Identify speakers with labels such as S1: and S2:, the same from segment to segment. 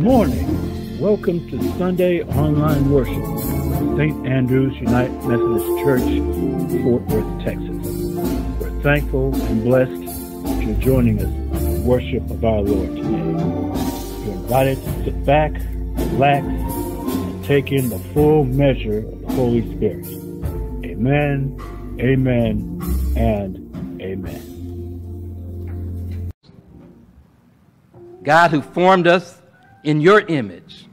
S1: morning. Welcome to Sunday online worship St. Andrew's United Methodist Church, Fort Worth, Texas. We're thankful and blessed that you're joining us in worship of our Lord today. You're invited to sit back, relax, and take in the full measure of the Holy Spirit. Amen, amen, and amen.
S2: God who formed us in your image.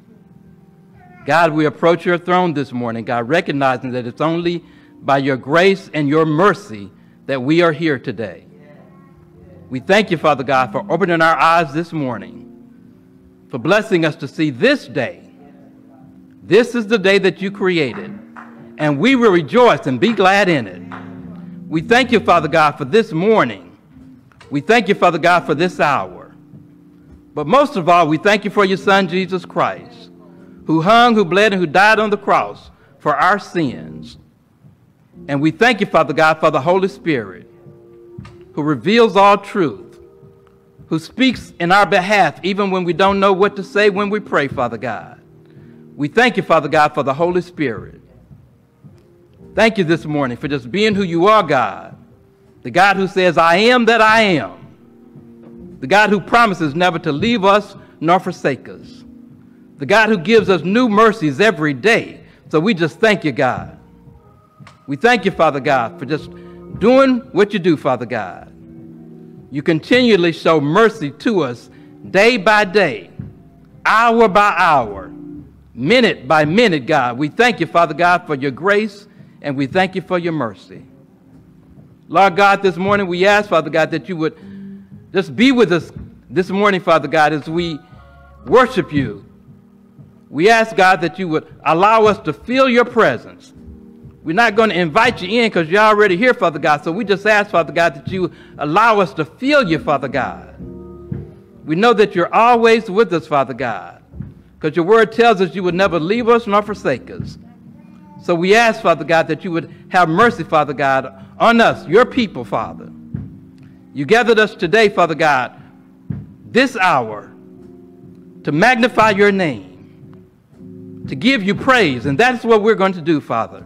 S2: God, we approach your throne this morning, God, recognizing that it's only by your grace and your mercy that we are here today. We thank you, Father God, for opening our eyes this morning, for blessing us to see this day. This is the day that you created, and we will rejoice and be glad in it. We thank you, Father God, for this morning. We thank you, Father God, for this hour. But most of all, we thank you for your Son, Jesus Christ, who hung, who bled, and who died on the cross for our sins. And we thank you, Father God, for the Holy Spirit, who reveals all truth, who speaks in our behalf even when we don't know what to say when we pray, Father God. We thank you, Father God, for the Holy Spirit. Thank you this morning for just being who you are, God. The God who says, I am that I am the God who promises never to leave us nor forsake us, the God who gives us new mercies every day. So we just thank you, God. We thank you, Father God, for just doing what you do, Father God. You continually show mercy to us day by day, hour by hour, minute by minute, God. We thank you, Father God, for your grace and we thank you for your mercy. Lord God, this morning we ask, Father God, that you would just be with us this morning, Father God, as we worship you. We ask, God, that you would allow us to feel your presence. We're not going to invite you in because you're already here, Father God. So we just ask, Father God, that you allow us to feel you, Father God. We know that you're always with us, Father God, because your word tells us you would never leave us nor forsake us. So we ask, Father God, that you would have mercy, Father God, on us, your people, Father. You gathered us today, Father God, this hour to magnify your name, to give you praise. And that's what we're going to do, Father.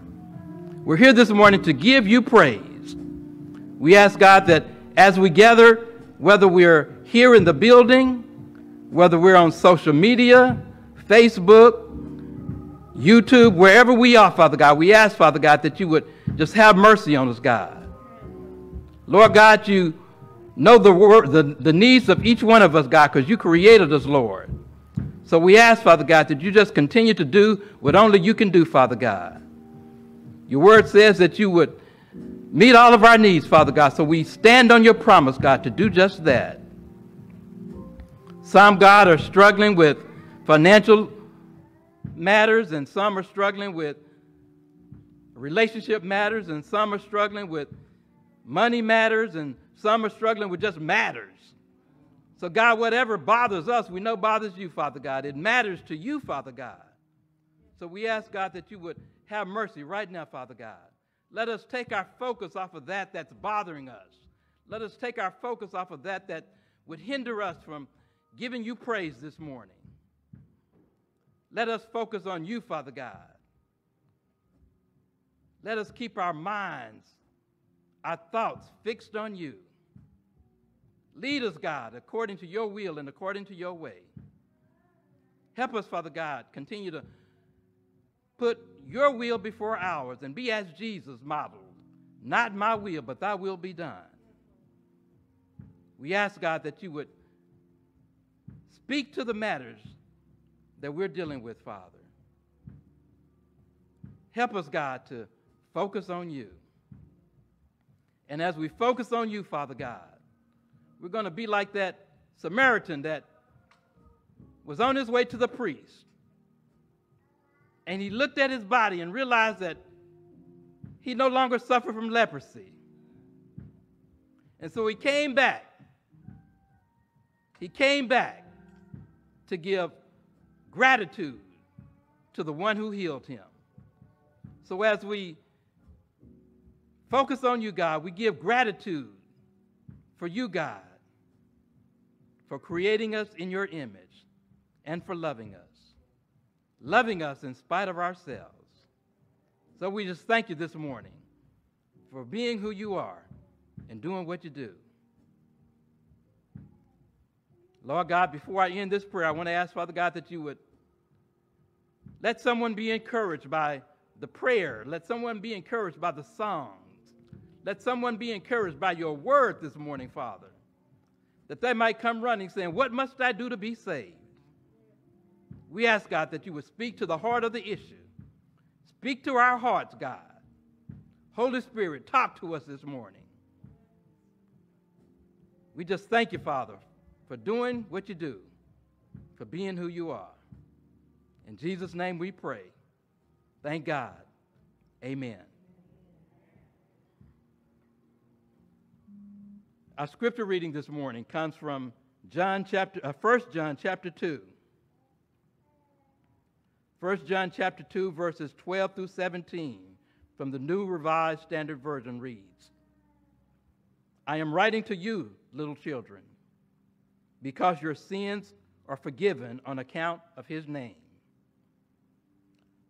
S2: We're here this morning to give you praise. We ask God that as we gather, whether we're here in the building, whether we're on social media, Facebook, YouTube, wherever we are, Father God, we ask, Father God, that you would just have mercy on us, God. Lord God, you know the, word, the, the needs of each one of us, God, because you created us, Lord. So we ask, Father God, that you just continue to do what only you can do, Father God. Your word says that you would meet all of our needs, Father God. So we stand on your promise, God, to do just that. Some, God, are struggling with financial matters, and some are struggling with relationship matters, and some are struggling with money matters, and some are struggling with just matters. So, God, whatever bothers us, we know bothers you, Father God. It matters to you, Father God. So we ask, God, that you would have mercy right now, Father God. Let us take our focus off of that that's bothering us. Let us take our focus off of that that would hinder us from giving you praise this morning. Let us focus on you, Father God. Let us keep our minds, our thoughts fixed on you. Lead us, God, according to your will and according to your way. Help us, Father God, continue to put your will before ours and be as Jesus modeled. Not my will, but thy will be done. We ask, God, that you would speak to the matters that we're dealing with, Father. Help us, God, to focus on you. And as we focus on you, Father God, we're going to be like that Samaritan that was on his way to the priest. And he looked at his body and realized that he no longer suffered from leprosy. And so he came back. He came back to give gratitude to the one who healed him. So as we focus on you, God, we give gratitude for you, God, for creating us in your image. and for loving us, loving us in spite of ourselves. So we just thank you this morning for being who you are and doing what you do. Lord God, before I end this prayer, I want to ask, Father God, that you would let someone be encouraged by the prayer. Let someone be encouraged by the songs. Let someone be encouraged by your word this morning, Father, that they might come running saying, What must I do to be saved? We ask, God, that you would speak to the heart of the issue. Speak to our hearts, God. Holy Spirit, talk to us this morning. We just thank you, Father, for doing what you do, for being who you are. In Jesus' name we pray. Thank God. Amen. Our scripture reading this morning comes from John chapter uh, 1 John chapter 2. 1 John chapter 2 verses 12 through 17 from the New Revised Standard Version reads I am writing to you, little children, because your sins are forgiven on account of his name.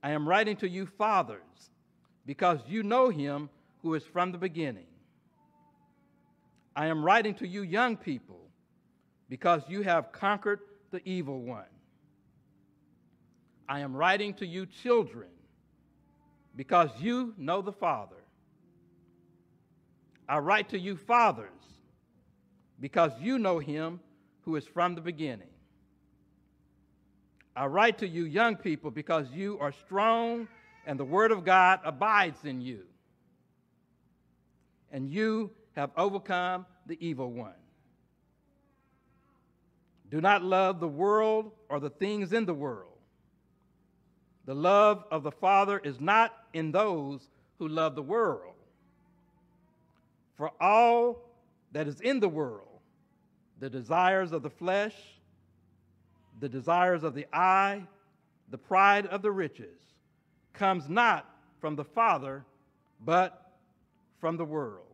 S2: I am writing to you, fathers, because you know him who is from the beginning. I am writing to you, young people, because you have conquered the evil one. I am writing to you, children, because you know the Father. I write to you, fathers, because you know him who is from the beginning. I write to you, young people, because you are strong and the word of God abides in you. And you have overcome the evil one. Do not love the world or the things in the world. The love of the Father is not in those who love the world. For all that is in the world, the desires of the flesh, the desires of the eye, the pride of the riches, comes not from the Father, but from the world.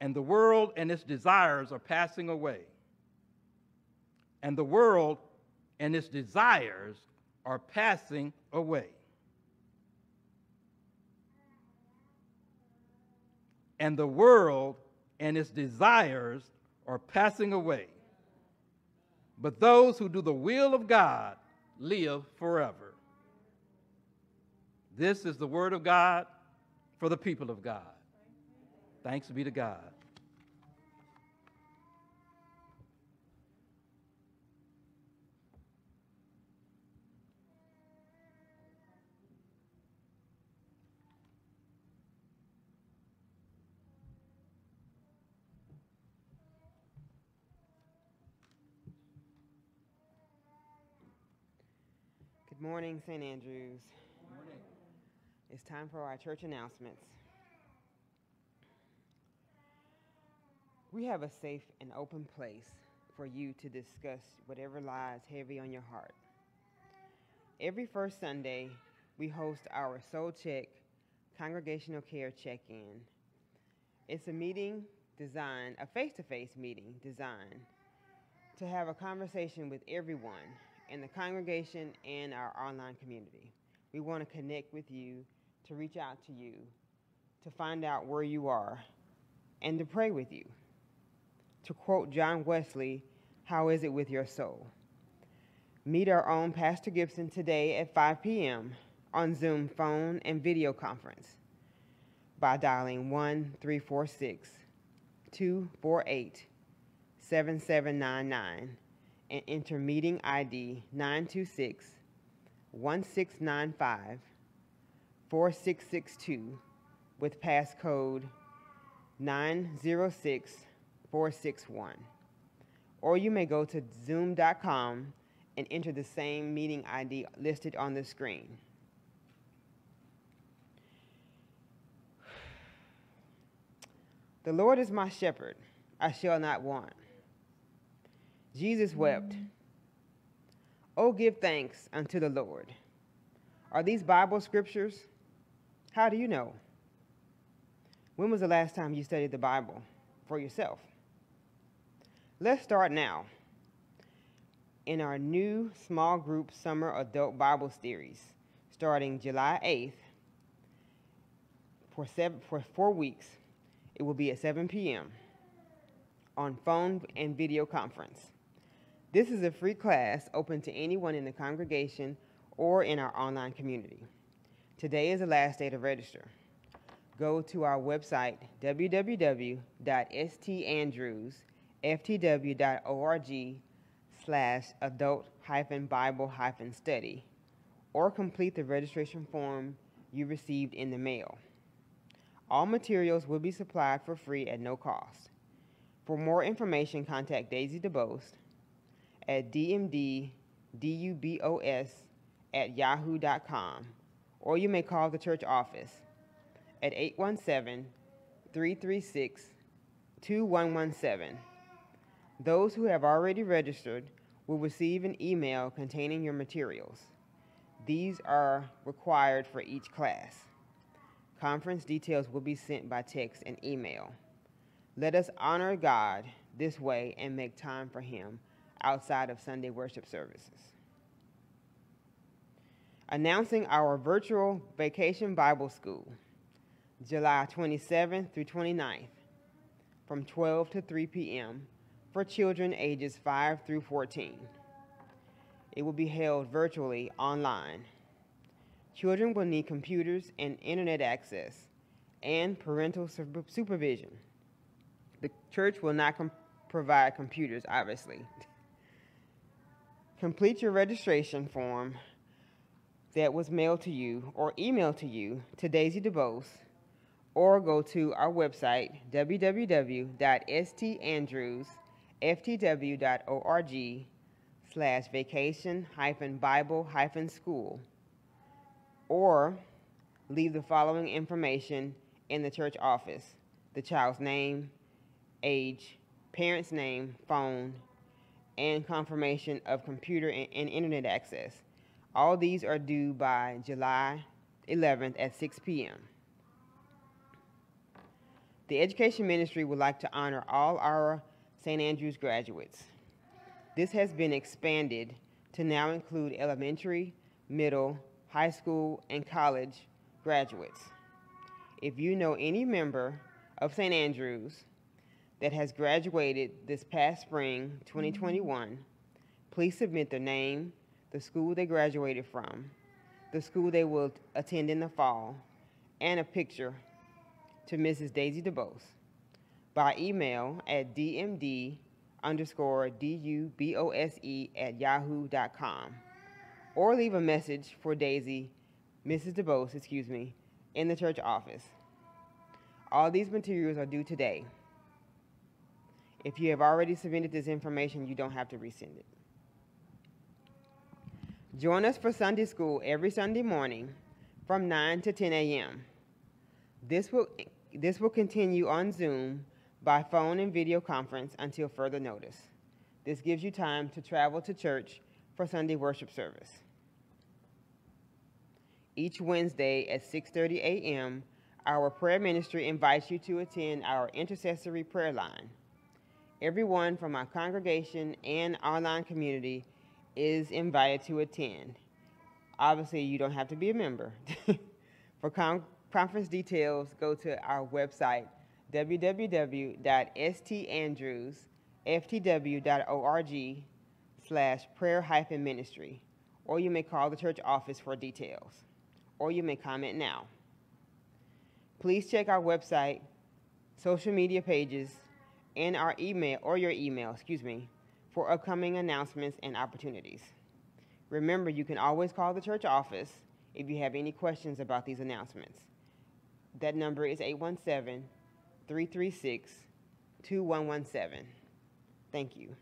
S2: And the world and its desires are passing away. And the world and its desires are passing away. And the world and its desires are passing away. But those who do the will of God live forever. This is the word of God for the people of God. Thanks be to God.
S3: Good morning, St. Andrews. Morning. It's time for our church announcements. We have a safe and open place for you to discuss whatever lies heavy on your heart. Every first Sunday, we host our Soul Check Congregational Care Check In. It's a meeting designed, a face to face meeting designed to have a conversation with everyone in the congregation and our online community. We want to connect with you, to reach out to you, to find out where you are, and to pray with you. To quote John Wesley, how is it with your soul? Meet our own Pastor Gibson today at 5 p.m. on Zoom phone and video conference by dialing 1 346 248 7799 and enter meeting ID 926 1695 4662 with passcode 906 461. Or you may go to zoom.com and enter the same meeting ID listed on the screen. The Lord is my shepherd, I shall not want. Jesus wept. Oh, give thanks unto the Lord. Are these Bible scriptures? How do you know? When was the last time you studied the Bible for yourself? Let's start now. in our new small group summer adult Bible series starting July 8th for, seven, for four weeks. It will be at 7 p.m. on phone and video conference. This is a free class open to anyone in the congregation or in our online community. Today is the last day to register. Go to our website, www.standrewsftw.org slash adult hyphen Bible hyphen study, or complete the registration form you received in the mail. All materials will be supplied for free at no cost. For more information, contact Daisy DeBose at dmddubos at yahoo.com, or you may call the church office at 817 336 2117. Those who have already registered will receive an email containing your materials. These are required for each class. Conference details will be sent by text and email. Let us honor God this way and make time for Him outside of Sunday worship services. Announcing our virtual Vacation Bible School, July 27th through 29th, from 12 to 3 p.m. for children ages 5 through 14. It will be held virtually online. Children will need computers and internet access and parental supervision. The church will not com provide computers, obviously. Complete your registration form that was mailed to you or emailed to you to Daisy DeBose or go to our website, www.standrewsftw.org slash vacation hyphen Bible hyphen school or leave the following information in the church office the child's name, age, parent's name, phone, and confirmation of computer and, and, internet access. All these are due by July 11th at 6 p.m. The Education Ministry would like to honor all our St. Andrews graduates. This has been expanded to now include elementary, middle, high school, and college graduates. If you know any member of St. Andrews that has graduated this past spring, 2021, please submit their name, the school they graduated from, the school they will attend in the fall, and a picture to Mrs. Daisy DeBose by email at dmd underscore dubose at yahoo.com or leave a message for Daisy, Mrs. DeBose, excuse me, in the church office. All these materials are due today. If you have already submitted this information, you don't have to resend it. Join us for Sunday school every Sunday morning from 9 to 10 a.m. This will, this will continue on Zoom by phone and video conference until further notice. This gives you time to travel to church for Sunday worship service each Wednesday at 6:30 a.m. Our prayer ministry invites you to attend our intercessory prayer line. Everyone from our congregation and online community is invited to attend. Obviously, you don't have to be a member. For con conference details, go to our website, www.standrewsftw.org slash prayer hyphen ministry, or you may call the church office for details or you may comment now. Please check our website, social media pages, and our email or your email, excuse me, for upcoming announcements and opportunities. Remember, you can always call the church office if you have any questions about these announcements. That number is 817 336 2117. Thank you.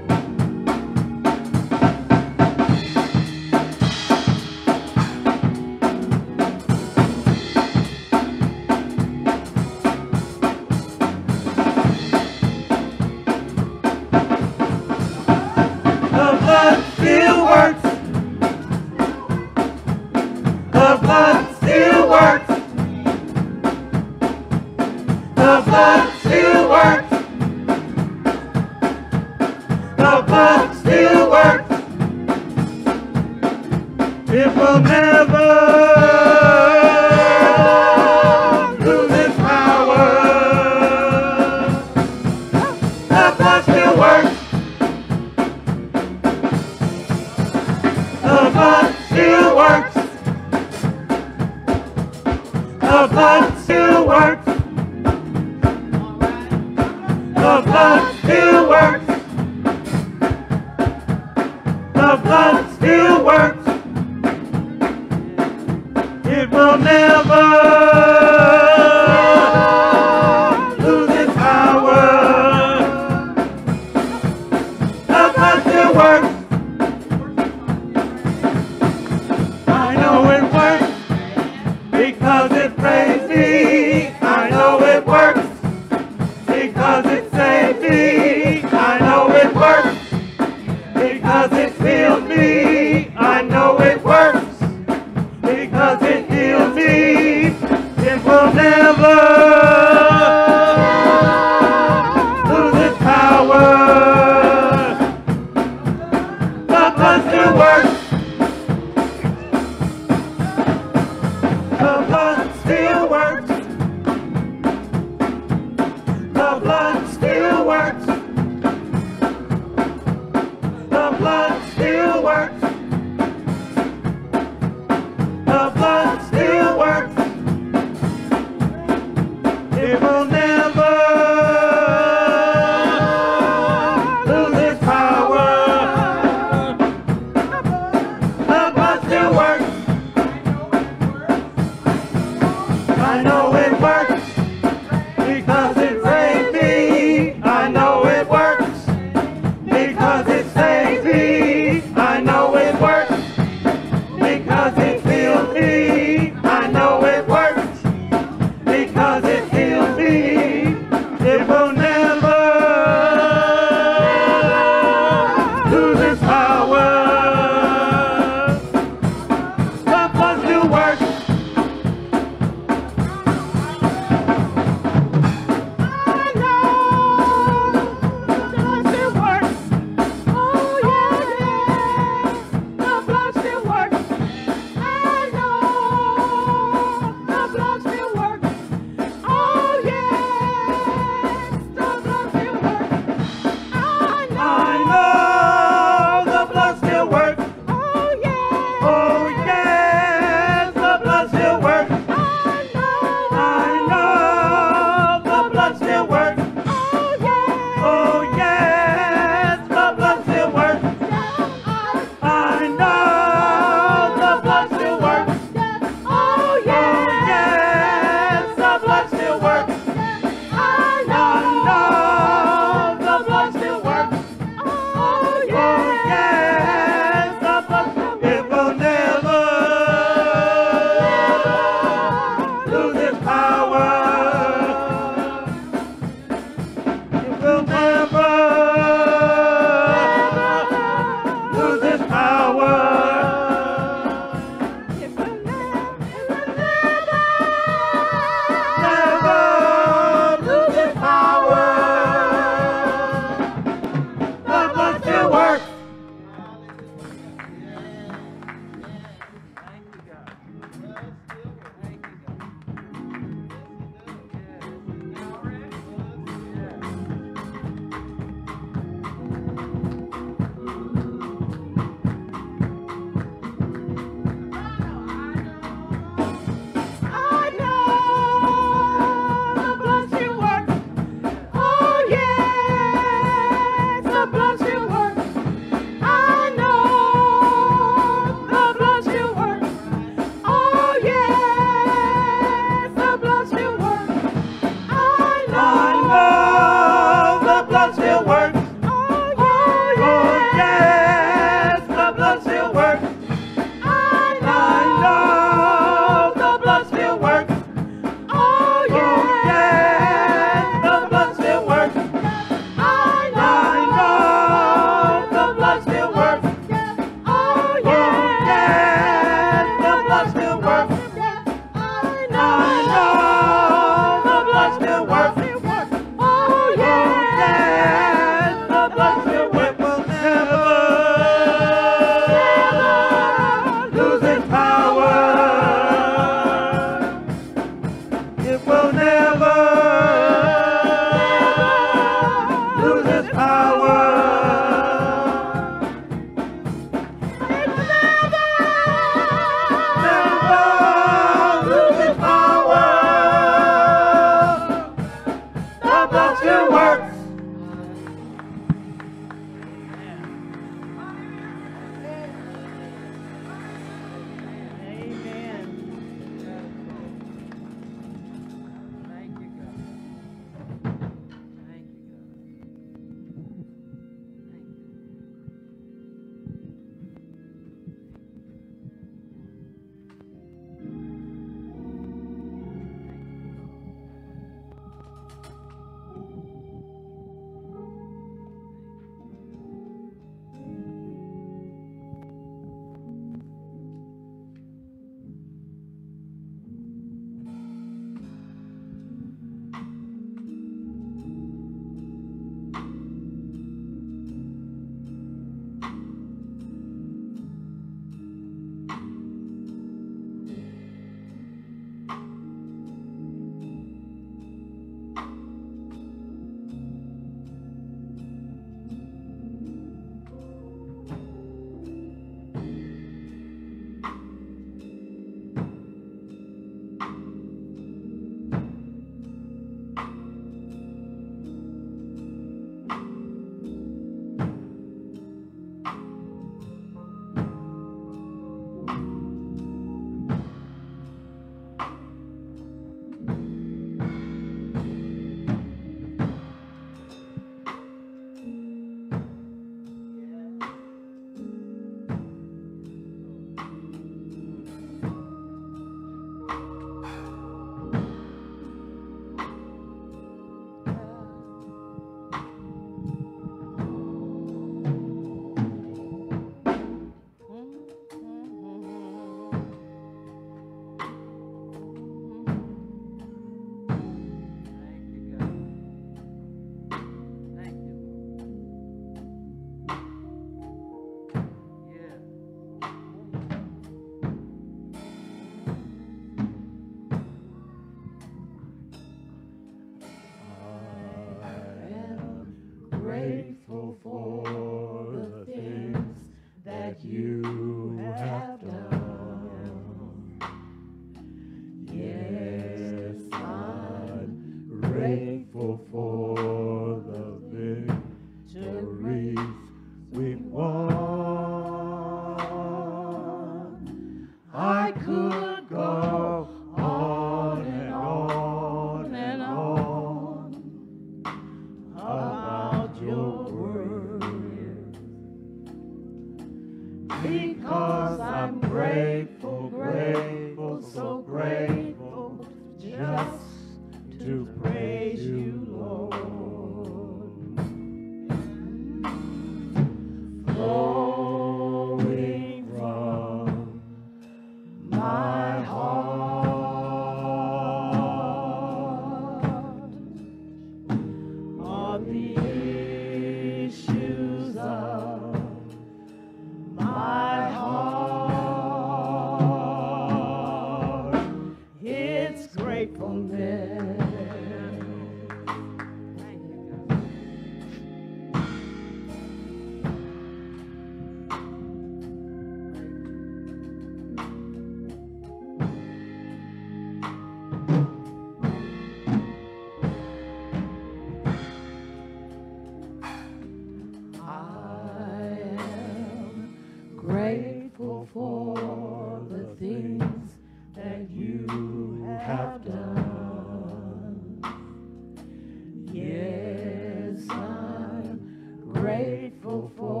S4: For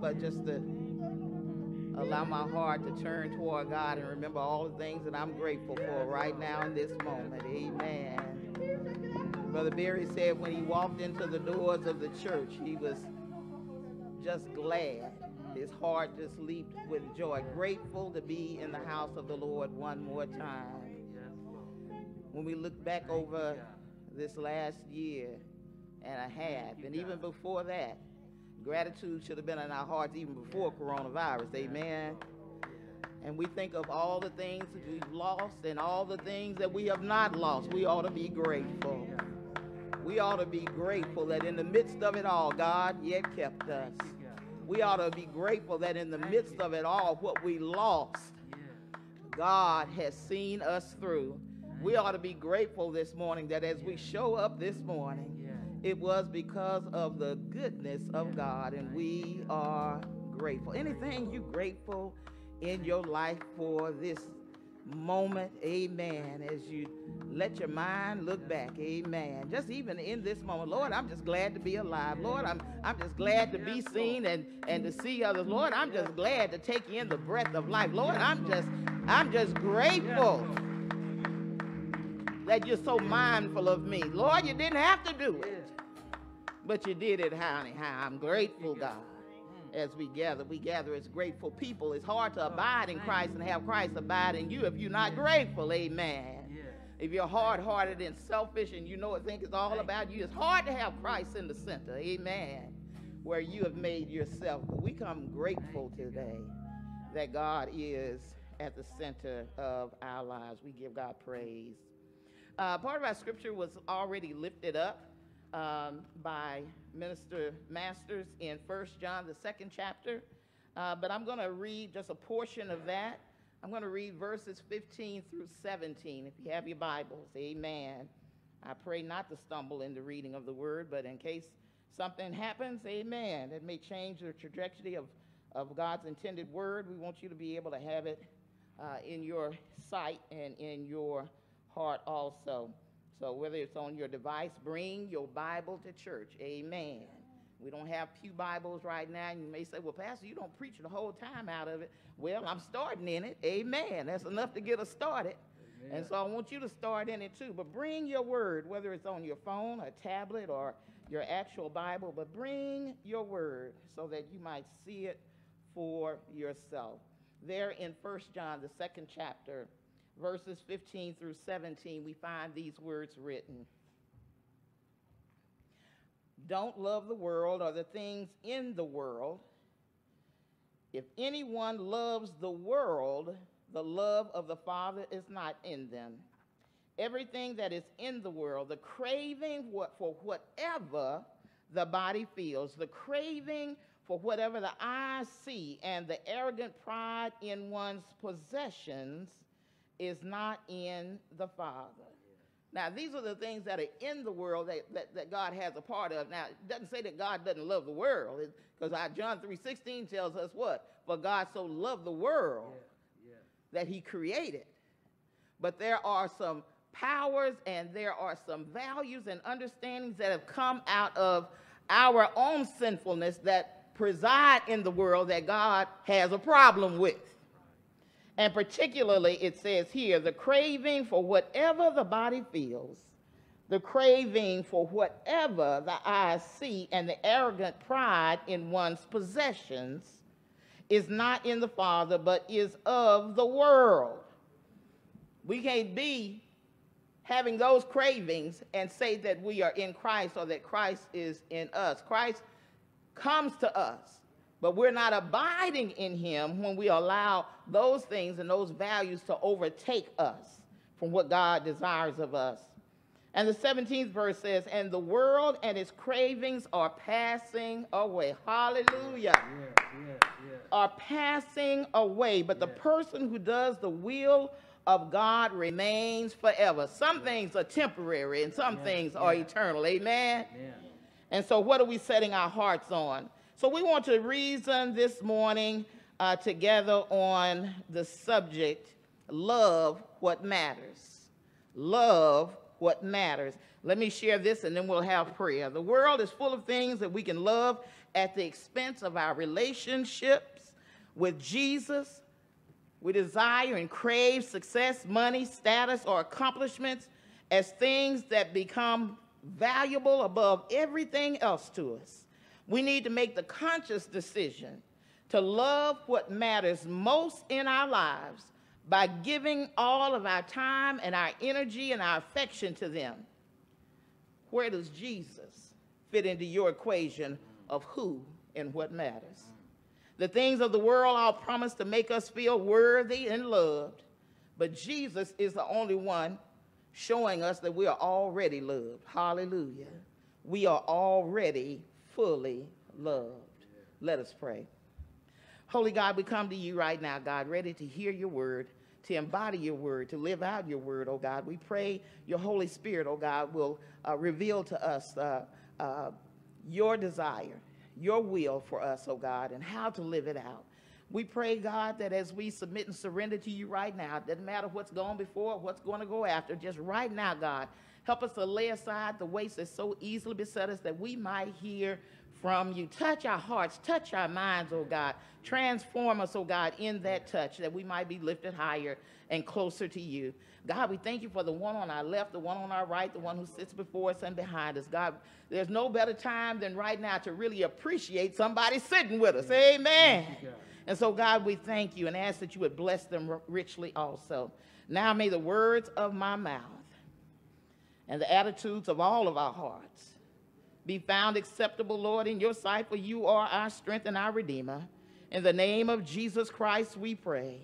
S5: but just to allow my heart to turn toward God and remember all the things that I'm grateful for right now in this moment. Amen. Brother Barry said when he walked into the doors of the church, he was just glad. His heart just leaped with joy, grateful to be in the house of the Lord one more time. When we look back over this last year and a half, and even before that, Gratitude should have been in our hearts even before coronavirus. Amen. And we think of all the things that we've lost and all the things that we have not lost. We ought to be grateful. We ought to be grateful that in the midst of it all, God yet kept us. We ought to be grateful that in the midst of it all, what we lost, God has seen us through. We ought to be grateful this morning that as we show up this morning, it was because of the goodness of God, and we are grateful. Anything you grateful in your life for this moment, amen, as you let your mind look back, amen. Just even in this moment, Lord, I'm just glad to be alive. Lord, I'm, I'm just glad to be seen and, and to see others. Lord, I'm just glad to take in the breath of life. Lord, I'm just, I'm just grateful that you're so mindful of me. Lord, you didn't have to do it. But you did it honey. I'm grateful, God. As we gather, we gather as grateful people. It's hard to abide in Christ and have Christ abide in you if you're not grateful. Amen. If you're hard hearted and selfish and you know what think it's all about you, it's hard to have Christ in the center. Amen. Where you have made yourself. But we come grateful today that God is at the center of our lives. We give God praise. Uh, part of our scripture was already lifted up um, by Minister Masters in First John, the second chapter. Uh, but I'm going to read just a portion of that. I'm going to read verses 15 through 17, if you have your Bibles. Amen. I pray not to stumble in the reading of the word, but in case something happens, amen, it may change the trajectory of, of God's intended word. We want you to be able to have it uh, in your sight and in your heart also. So whether it's on your device, bring your Bible to church. Amen. We don't have Pew Bibles right now. You may say, well, Pastor, you don't preach the whole time out of it. Well, I'm starting in it. Amen. That's enough to get us started. Amen. And so I want you to start in it too. But bring your word, whether it's on your phone, a tablet, or your actual Bible, but bring your word so that you might see it for yourself. There in First John, the second chapter, verses 15 through 17, we find these words written. Don't love the world or the things in the world. If anyone loves the world, the love of the Father is not in them. Everything that is in the world, the craving for whatever the body feels, the craving for whatever the eyes see, and the arrogant pride in one's possessions is not in the Father. Now, these are the things that are in the world that, that, that, God has a part of. Now, it doesn't say that God doesn't love the world, because John 3.16 tells us what? For God so loved the world yeah, yeah. that he created. But there are some powers and there are some values and understandings that have come out of our own sinfulness that preside in the world that God has a problem with. And particularly, it says here the craving for whatever the body feels, the craving for whatever the eyes see, and the arrogant pride in one's possessions is not in the Father, but is of the world. We can't be having those cravings and say that we are in Christ or that Christ is in us. Christ comes to us, but we're not abiding in him when we allow those things and those values to overtake us from what God desires of us. And the 17th verse says, And the world and its cravings are passing away. Hallelujah. Yeah, yeah, yeah. Are passing away. But the person who does the will of God remains forever. Some things are temporary and some things are eternal. Amen? And so, what are we setting our hearts on? So, we want to reason this morning uh, together on the subject love what matters. Love what matters. Let me share this and then we'll have prayer. The world is full of things that we can love at the expense of our relationships with Jesus. We desire and crave success, money, status, or accomplishments as things that become valuable above everything else to us. We need to make the conscious decision to love what matters most in our lives by giving all of our time and our energy and our affection to them. Where does Jesus fit into your equation of who and what matters? The things of the world all promise to make us feel worthy and loved, but Jesus is the only one showing us that we are already loved. Hallelujah. We are already fully loved. Let us pray. Holy God, we come to you right now, God, ready to hear your word to embody your word, to live out your word, oh God. We pray your Holy Spirit, oh God, will uh, reveal to us uh, uh, your desire, your will for us, oh God, and how to live it out. We pray, God, that as we submit and surrender to you right now, it doesn't matter what's gone before, what's going to go after, just right now, God, help us to lay aside the weights that so easily beset us that we might hear from you. Touch our hearts, touch our minds, oh God. Transform us, oh God, in that touch that we might be lifted higher and closer to you. God, we thank you for the one on our left, the one on our right, the one who sits before us and behind us. God, there's no better time than right now to really appreciate somebody sitting with us. Amen. And so, God, we thank you and ask that you would bless them richly also. Now may the words of my mouth and the attitudes of all of our hearts be found acceptable, Lord, in your sight, for you are our strength and our Redeemer. In the name of Jesus Christ, we pray.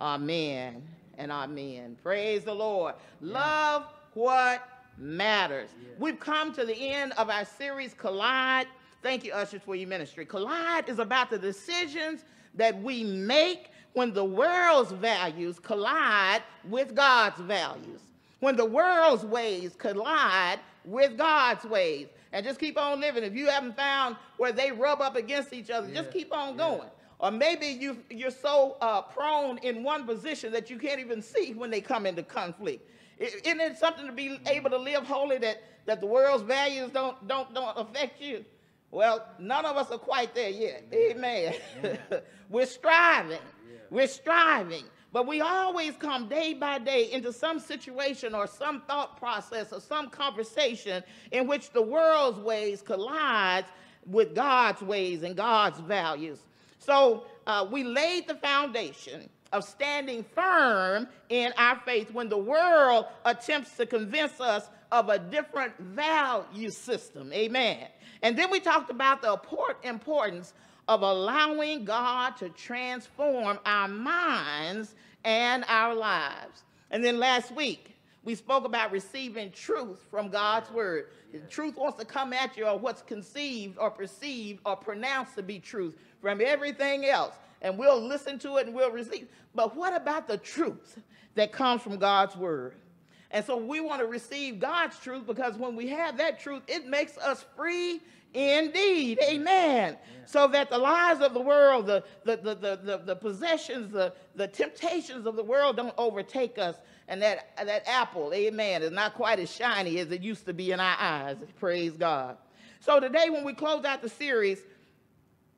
S5: Amen and amen. Praise the Lord. Yeah. Love what matters. Yeah. We've come to the end of our series, Collide. Thank you, ushers, for your ministry. Collide is about the decisions that we make when the world's values collide with God's values. When the world's ways collide with God's ways and just keep on living. If you haven't found where they rub up against each other, yeah. just keep on going. Yeah. Or maybe you, you're so uh, prone in one position that you can't even see when they come into conflict. Isn't it something to be able to live holy that, that the world's values don't, don't, don't affect you? Well, none of us are quite there yet. Amen. Amen. We're striving. Yeah. We're striving. But we always come day by day into some situation or some thought process or some conversation in which the world's ways collides with God's ways and God's values. So uh, we laid the foundation of standing firm in our faith when the world attempts to convince us of a different value system. Amen. And then we talked about the importance of allowing God to transform our minds and our lives. And then last week, we spoke about receiving truth from God's word. Truth wants to come at you or what's conceived or perceived or pronounced to be truth from everything else. And we'll listen to it and we'll receive. But what about the truth that comes from God's word? And so we want to receive God's truth because when we have that truth, it makes us free Indeed, amen. So that the lies of the world, the, the, the, the, the, the possessions, the, the temptations of the world don't overtake us. And that, that apple, amen, is not quite as shiny as it used to be in our eyes. Praise God. So today, when we close out the series,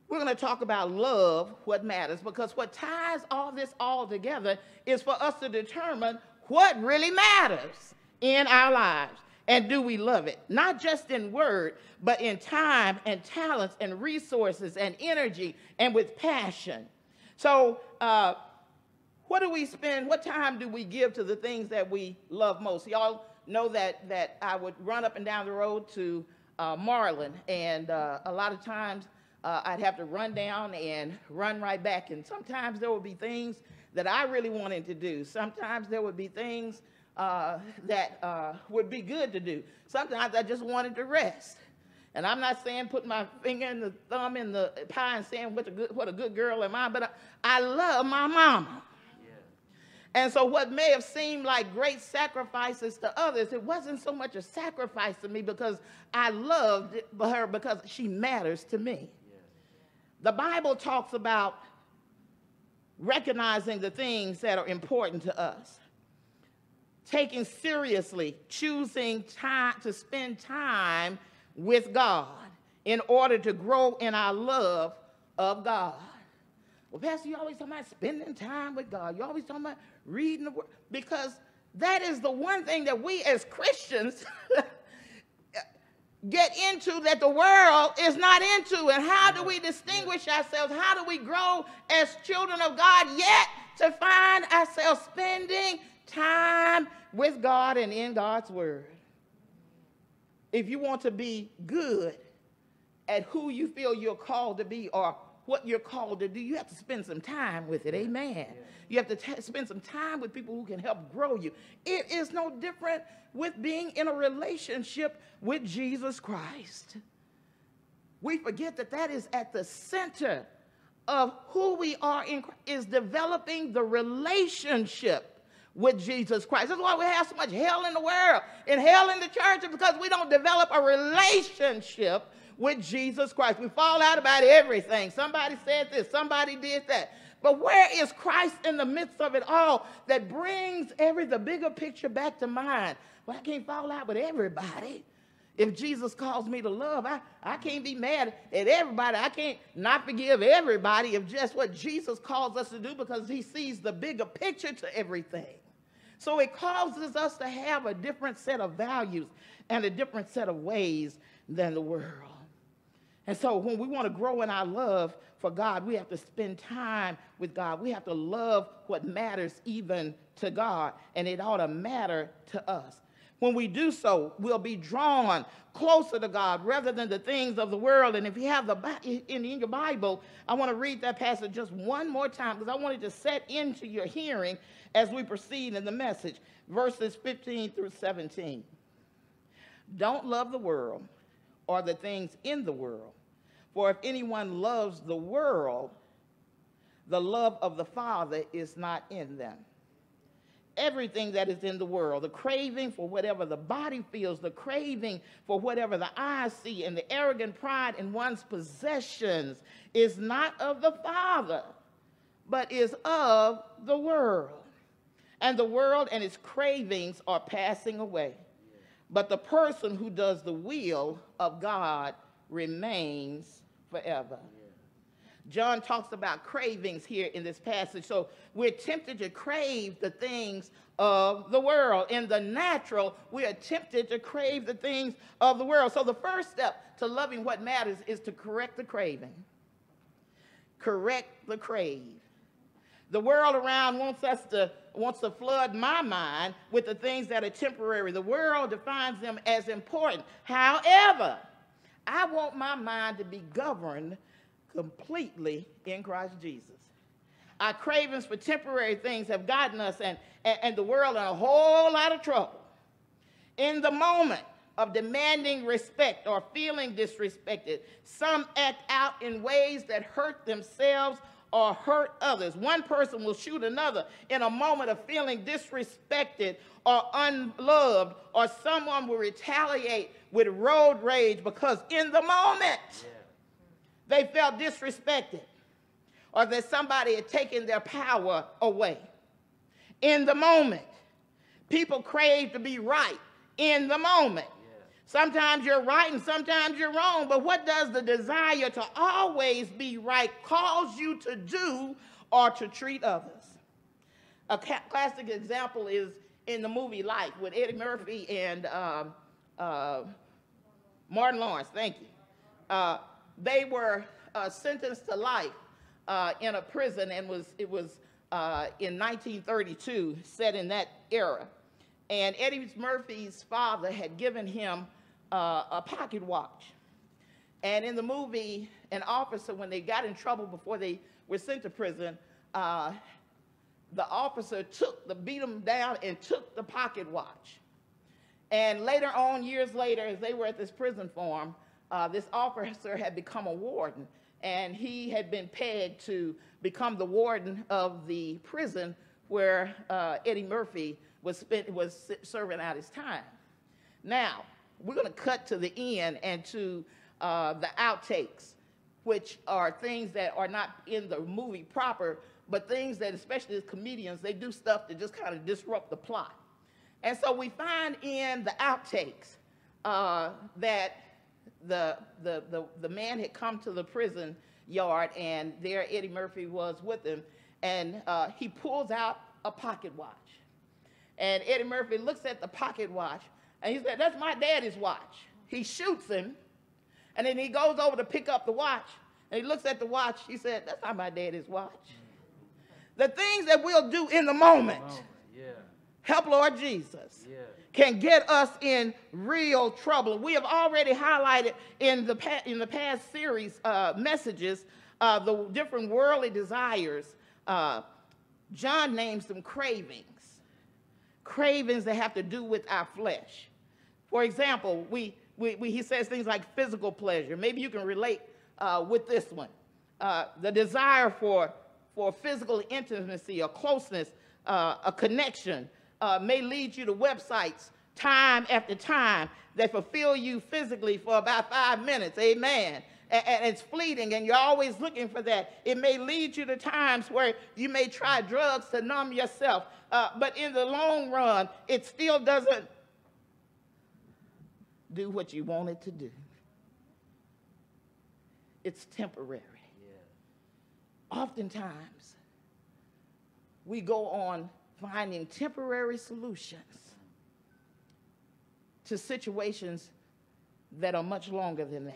S5: we're going to talk about love, what matters, because what ties all this all together is for us to determine what really matters in our lives. And do we love it? Not just in word, but in time and talents and resources and energy and with passion. So, uh, what do we spend? What time do we give to the things that we love most? Y'all know that that I would run up and down the road to uh, Marlin, and uh, a lot of times uh, I'd have to run down and run right back. And sometimes there would be things that I really wanted to do. Sometimes there would be things uh, that uh, would be good to do. Sometimes I just wanted to rest. And I'm not saying put my finger and the thumb in the pie and saying what a good, what a good girl am I, but I, I love my mama. And so, what may have seemed like great sacrifices to others, it wasn't so much a sacrifice to me because I loved her because she matters to me. The Bible talks about recognizing the things that are important to us, taking seriously, choosing time to spend time with God in order to grow in our love of God. Well, Pastor, you always talking about spending time with God. You always talking about reading the word because that is the one thing that we as Christians get into that the world is not into. And how do we distinguish ourselves? How do we grow as children of God yet to find ourselves spending time with God and in God's word? If you want to be good at who you feel you're called to be or what you're called to do, you have to spend some time with it. Amen. Yeah. You have to t- spend some time with people who can help grow you. It is no different with being in a relationship with Jesus Christ. We forget that that is at the center of who we are in is developing the relationship with Jesus Christ. That's why we have so much hell in the world and hell in the church is because we don't develop a relationship with Jesus Christ. We fall out about everything. Somebody said this, somebody did that. But where is Christ in the midst of it all that brings every the bigger picture back to mind? Well, I can't fall out with everybody. If Jesus calls me to love, I, I can't be mad at everybody. I can't not forgive everybody if just what Jesus calls us to do because he sees the bigger picture to everything. So it causes us to have a different set of values and a different set of ways than the world. And so when we want to grow in our love for God, we have to spend time with God. We have to love what matters even to God, and it ought to matter to us. When we do so, we'll be drawn closer to God rather than the things of the world. And if you have the in, in your Bible, I want to read that passage just one more time because I wanted to set into your hearing as we proceed in the message. Verses 15 through 17. Don't love the world or the things in the world. For if anyone loves the world, the love of the Father is not in them. Everything that is in the world, the craving for whatever the body feels, the craving for whatever the eyes see, and the arrogant pride in one's possessions is not of the Father, but is of the world. And the world and its cravings are passing away. But the person who does the will of God remains forever. John talks about cravings here in this passage. So we're tempted to crave the things of the world. In the natural, we are tempted to crave the things of the world. So the first step to loving what matters is to correct the craving. Correct the crave. The world around wants us to wants to flood my mind with the things that are temporary. The world defines them as important. However, I want my mind to be governed completely in Christ Jesus. Our cravings for temporary things have gotten us and, and, and the world in a whole lot of trouble. In the moment of demanding respect or feeling disrespected, some act out in ways that hurt themselves or hurt others. One person will shoot another in a moment of feeling disrespected or unloved, or someone will retaliate with road rage because in the moment yeah. they felt disrespected or that somebody had taken their power away. In the moment, People crave to be right in the moment. Sometimes you're right and sometimes you're wrong, but what does the desire to always be right cause you to do or to treat others? A classic example is in the movie Life with Eddie Murphy and um, uh, Martin Lawrence. Thank you. Uh, they were uh, sentenced to life uh, in a prison, and was it was uh, in 1932, set in that era. And Eddie Murphy's father had given him uh, a pocket watch. And in the movie, an officer, when they got in trouble before they were sent to prison, uh, the officer took the beat them down and took the pocket watch. And later on, years later, as they were at this prison farm, uh, this officer had become a warden, and he had been pegged to become the warden of the prison where uh, Eddie Murphy was, spent, was serving out his time. Now, we're going to cut to the end and to uh, the outtakes, which are things that are not in the movie proper, but things that, especially as comedians, they do stuff to just kind of disrupt the plot. And so we find in the outtakes uh, that the, the, the, the man had come to the prison yard, and there Eddie Murphy was with him, and uh, he pulls out a pocket watch. And Eddie Murphy looks at the pocket watch, and he said, That's my daddy's watch. He shoots him, and then he goes over to pick up the watch, and he looks at the watch. He said, That's not my daddy's watch. The things that we'll do in the moment, yeah. help Lord Jesus. Yeah can get us in real trouble. We have already highlighted in the, in the past series uh, messages uh, the different worldly desires. Uh, John names them cravings, cravings that have to do with our flesh. For example, we, we, we he says things like physical pleasure. Maybe you can relate uh, with this one. Uh, the desire for, for physical intimacy or closeness, uh, a connection, uh, may lead you to websites time after time that fulfill you physically for about five minutes. Amen. And, it's fleeting, and you're always looking for that. It may lead you to times where you may try drugs to numb yourself, uh, but in the long run, it still doesn't do what you want it to do. It's temporary. Yeah. Oftentimes, we go on finding temporary solutions to situations that are much longer than that.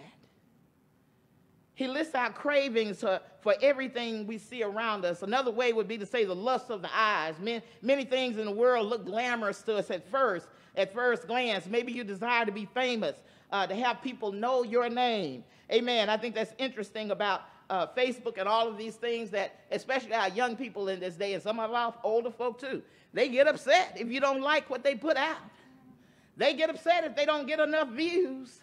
S5: He lists our cravings for, for everything we see around us. Another way would be to say the lust of the eyes. Many, many things in the world look glamorous to us at first, at first glance. Maybe you desire to be famous, uh, to have people know your name. Amen. I think that's interesting about uh, Facebook and all of these things that, especially our young people in this day, and some of our older folk too, they get upset if you don't like what they put out. They get upset if they don't get enough views.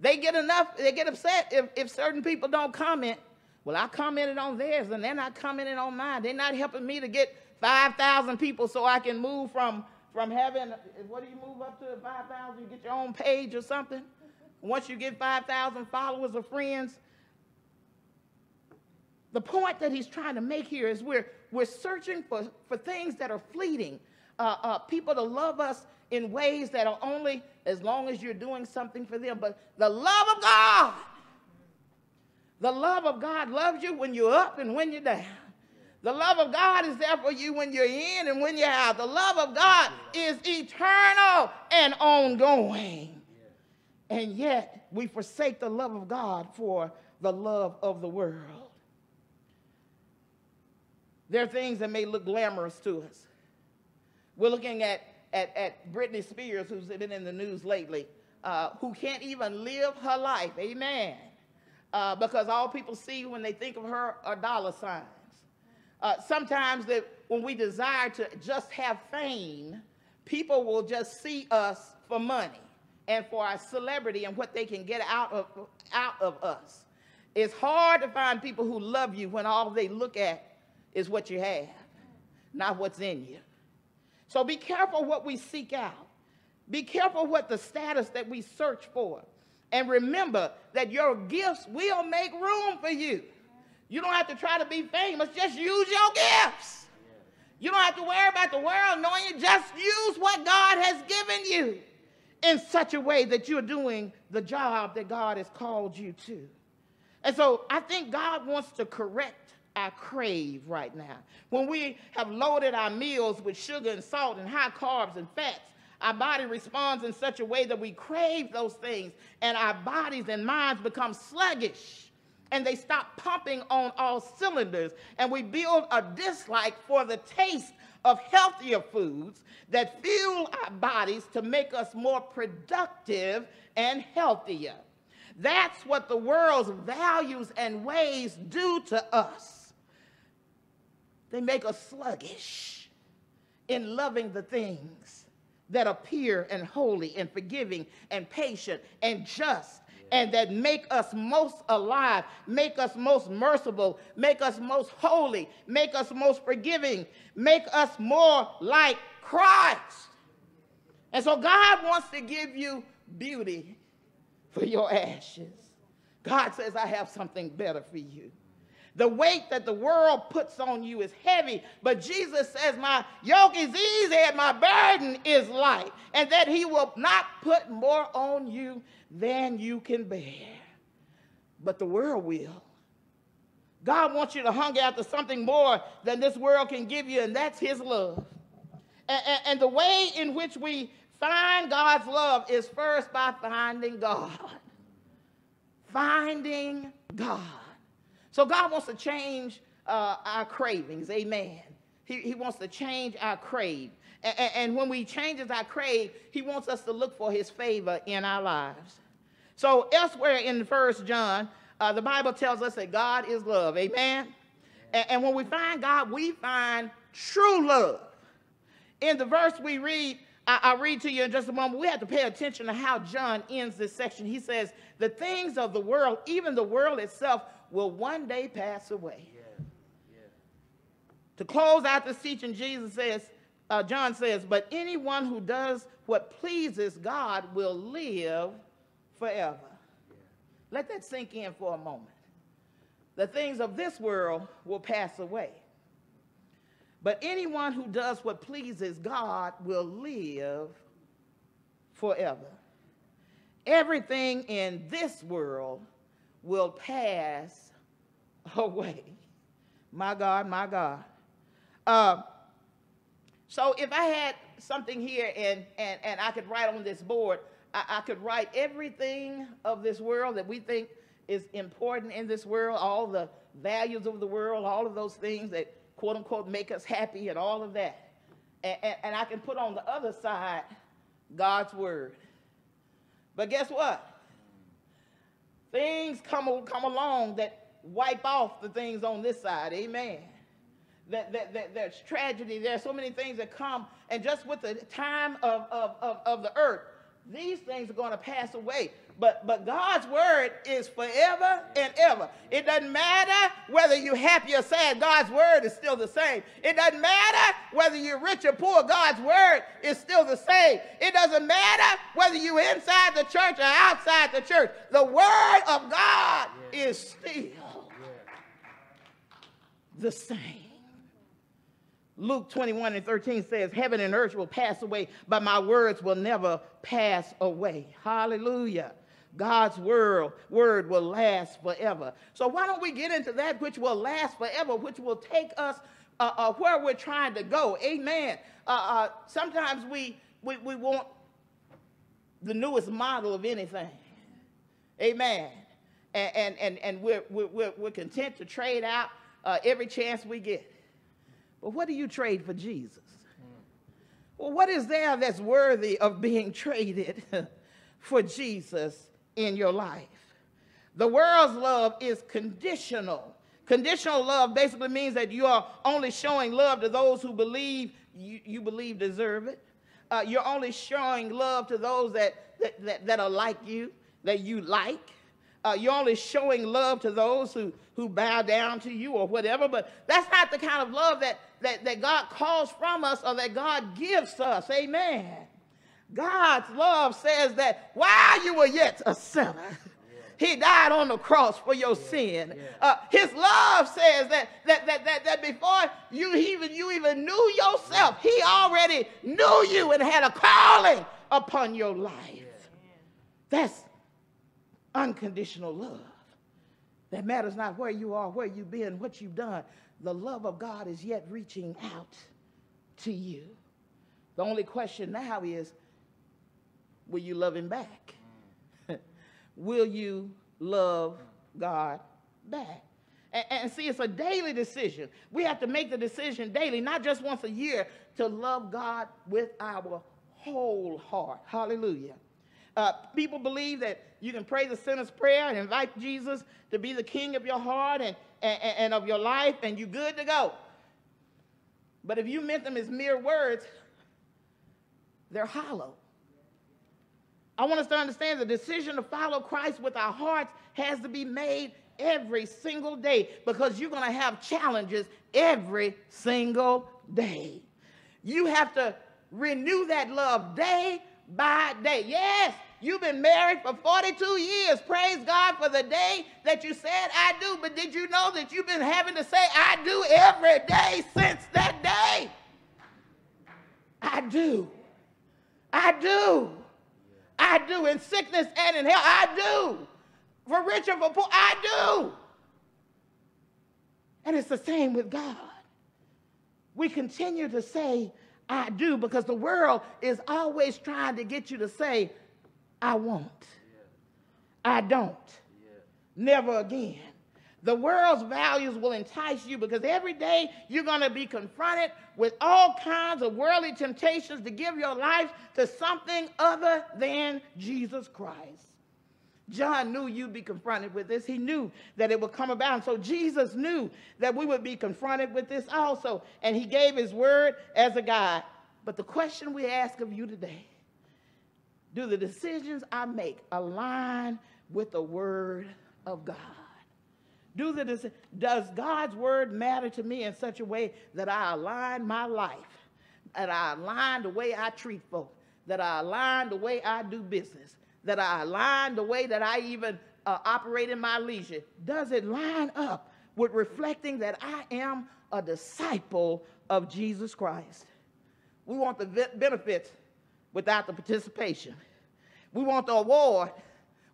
S5: They get enough, they get upset if, if certain people don't comment. Well, I commented on theirs and they're not commenting on mine. They're not helping me to get 5,000 people so I can move from, from having, what do you move up to 5,000? You get your own page or something? Once you get 5,000 followers or friends, the point that he's trying to make here is we're, we're searching for, for things that are fleeting, uh, uh, people to love us in ways that are only as long as you're doing something for them. But the love of God, the love of God loves you when you're up and when you're down. The love of God is there for you when you're in and when you're out. The love of God is eternal and ongoing. And yet, we forsake the love of God for the love of the world. There are things that may look glamorous to us. We're looking at, at, at Britney Spears, who's been in the news lately, uh, who can't even live her life, amen, uh, because all people see when they think of her are dollar signs. Uh, sometimes that when we desire to just have fame, people will just see us for money and for our celebrity and what they can get out of, out of us. It's hard to find people who love you when all they look at is what you have, not what's in you. So be careful what we seek out. Be careful what the status that we search for. And remember that your gifts will make room for you. You don't have to try to be famous, just use your gifts. You don't have to worry about the world knowing you. Just use what God has given you in such a way that you're doing the job that God has called you to. And so I think God wants to correct our crave right now. When we have loaded our meals with sugar and salt and high carbs and fats, our body responds in such a way that we crave those things, and our bodies and minds become sluggish and they stop pumping on all cylinders, and we build a dislike for the taste of healthier foods that fuel our bodies to make us more productive and healthier. That's what the world's values and ways do to us. They make us sluggish in loving the things that appear and holy and forgiving and patient and just and that make us most alive, make us most merciful, make us most holy, make us most forgiving, make us more like Christ. And so God wants to give you beauty for your ashes. God says, I have something better for you. The weight that the world puts on you is heavy, but Jesus says, My yoke is easy and my burden is light, and that He will not put more on you than you can bear. But the world will. God wants you to hunger after something more than this world can give you, and that's His love. And, and, and the way in which we find God's love is first by finding God. Finding God. So God wants to change uh, our cravings. Amen. He, he wants to change our crave. And, and when we changes our crave, he wants us to look for his favor in our lives. So elsewhere in First John, uh, the Bible tells us that God is love. Amen. And, and when we find God, we find true love. In the verse we read, I, will read to you in just a moment. We have to pay attention to how John ends this section. He says, The things of the world, even the world itself, will one day pass away. Yeah. Yeah. To close out this teaching, Jesus says, uh, John says, but anyone who does what pleases God will live forever. Yeah. Let that sink in for a moment. The things of this world will pass away. But anyone who does what pleases God will live forever. Everything in this world will pass away. My God, my God. Uh, so if I had something here and, and, and I could write on this board, I, I could write everything of this world that we think is important in this world, all the values of the world, all of those things that quote unquote make us happy and all of that. And, and, and I can put on the other side God's word. But guess what? Things come, come along that wipe off the things on this side. Amen. That, that, that, there's tragedy. There are so many things that come. And just with the time of, of, of, of the earth, these things are going to pass away. But, but God's word is forever and ever. It doesn't matter whether you're happy or sad, God's word is still the same. It doesn't matter whether you're rich or poor, God's word is still the same. It doesn't matter whether you're inside the church or outside the church. The word of God yeah. is still yeah. the same. Luke 21 and 13 says, Heaven and earth will pass away, but my words will never pass away. Hallelujah. God's word, word will last forever. So why don't we get into that which will last forever, which will take us uh, uh, where we're trying to go? Amen. Uh, uh sometimes we, we, we want the newest model of anything. Amen. And, and, and, and we're, we're, we're content to trade out uh, every chance we get. But what do you trade for Jesus? Well, what is there that's worthy of being traded for Jesus in your life? The world's love is conditional. Conditional love basically means that you are only showing love to those who believe you, you believe deserve it. Uh, you're only showing love to those that, that, that, that are like you, that you like. Uh, you're only showing love to those who, who bow down to you or whatever, but that's not the kind of love that, that, that God calls from us or that God gives us. Amen. God's love says that while you were yet a sinner, He died on the cross for your sin. Uh, his love says that, that, that, that, that before you even, you even knew yourself, he already knew you and had a calling upon your life. That's unconditional love. That matters not where you are, where you've been, what you've done. The love of God is yet reaching out to you. The only question now is will you love him back? will you love God back? And, and, see, it's a daily decision. We have to make the decision daily, not just once a year, to love God with our whole heart. Hallelujah. Uh, people believe that you can pray the sinner's prayer and invite Jesus to be the king of your heart and, and, and of your life, and you're good to go. But if you meant them as mere words, they're hollow. I want us to understand the decision to follow Christ with our hearts has to be made every single day because you're going to have challenges every single day. You have to renew that love day by day. Yes, you've been married for 42 years. Praise God for the day that you said, I do. But did you know that you've been having to say, I do every day since that day? I do. I do. I do. In sickness and in health, I do. For rich and for poor, I do. And it's the same with God. We continue to say, I do, because the world is always trying to get you to say, I won't. I don't. Never again. The world's values will entice you because every day you're going to be confronted with all kinds of worldly temptations to give your life to something other than Jesus Christ. John knew you'd be confronted with this. He knew that it would come about. And so Jesus knew that we would be confronted with this also. And he gave his word as a guide. But the question we ask of you today do the decisions I make align with the word of God? Do the, does God's word matter to me in such a way that I align my life, that I align the way I treat folk, that I align the way I do business, that I align the way that I even uh, operate in my leisure? Does it line up with reflecting that I am a disciple of Jesus Christ? We want the benefits without the participation. We want the award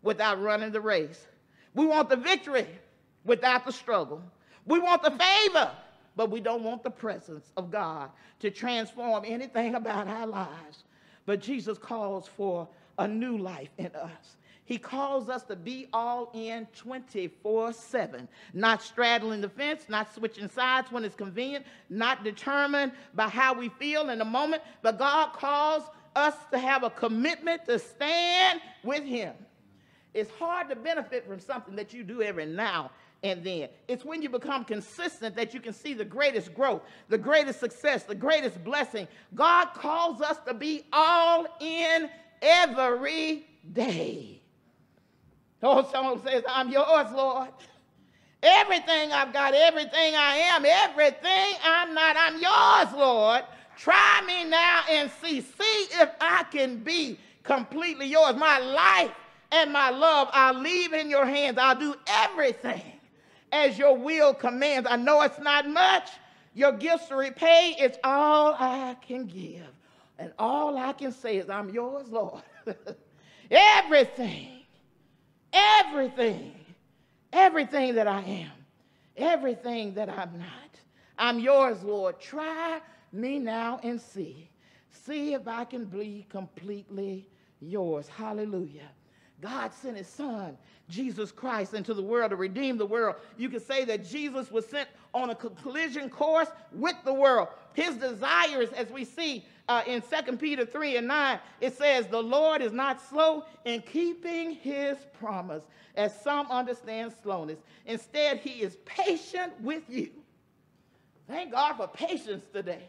S5: without running the race. We want the victory without the struggle. We want the favor, but we don't want the presence of God to transform anything about our lives. But Jesus calls for a new life in us. He calls us to be all in 24 7, not straddling the fence, not switching sides when it's convenient, not determined by how we feel in the moment, but God calls us to have a commitment to stand with Him. It's hard to benefit from something that you do every now and then. It's when you become consistent that you can see the greatest growth, the greatest success, the greatest blessing. God calls us to be all in every day. Old song says, I'm yours, Lord. Everything I've got, everything I am, everything I'm not, I'm yours, Lord. Try me now and see. See if I can be completely yours. My life and my love, I'll leave in your hands. I'll do everything as your will commands. I know it's not much. Your gifts to repay, it's all I can give. And all I can say is, I'm yours, Lord. everything, everything, everything that I am, everything that I'm not, I'm yours, Lord. Try me now and see. See if I can be completely yours. Hallelujah. God sent his son, Jesus Christ, into the world to redeem the world. You could say that Jesus was sent on a collision course with the world. His desires, as we see uh, in 2 Peter 3 and 9, it says, The Lord is not slow in keeping his promise, as some understand slowness. Instead, he is patient with you. Thank God for patience today.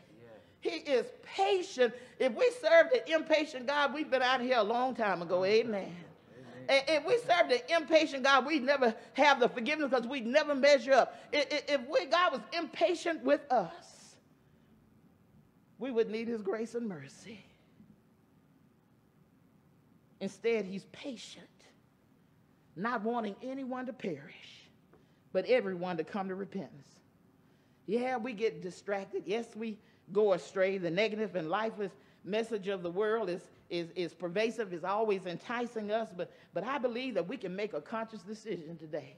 S5: He is patient. If we served an impatient God, we've been out here a long time ago. Amen. If we serve the impatient God, we never have the forgiveness because we never measure up. If we, God was impatient with us, we would need his grace and mercy. Instead, he's patient. not wanting anyone to perish, but everyone to come to repentance. Yeah, we get distracted. Yes, we go astray. The negative and lifeless message of the world is, is, is pervasive, is always enticing us. But, but I believe that we can make a conscious decision today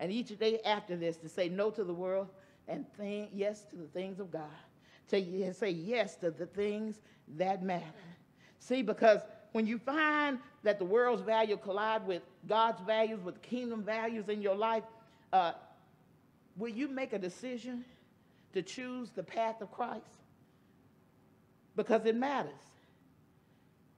S5: and each day after this to say no to the world and think yes to the things of God. To say yes to the things that matter. See, because when you find that the world's value collide with God's values, with kingdom values in your life, uh, will you make a decision to choose the path of Christ? Because it matters.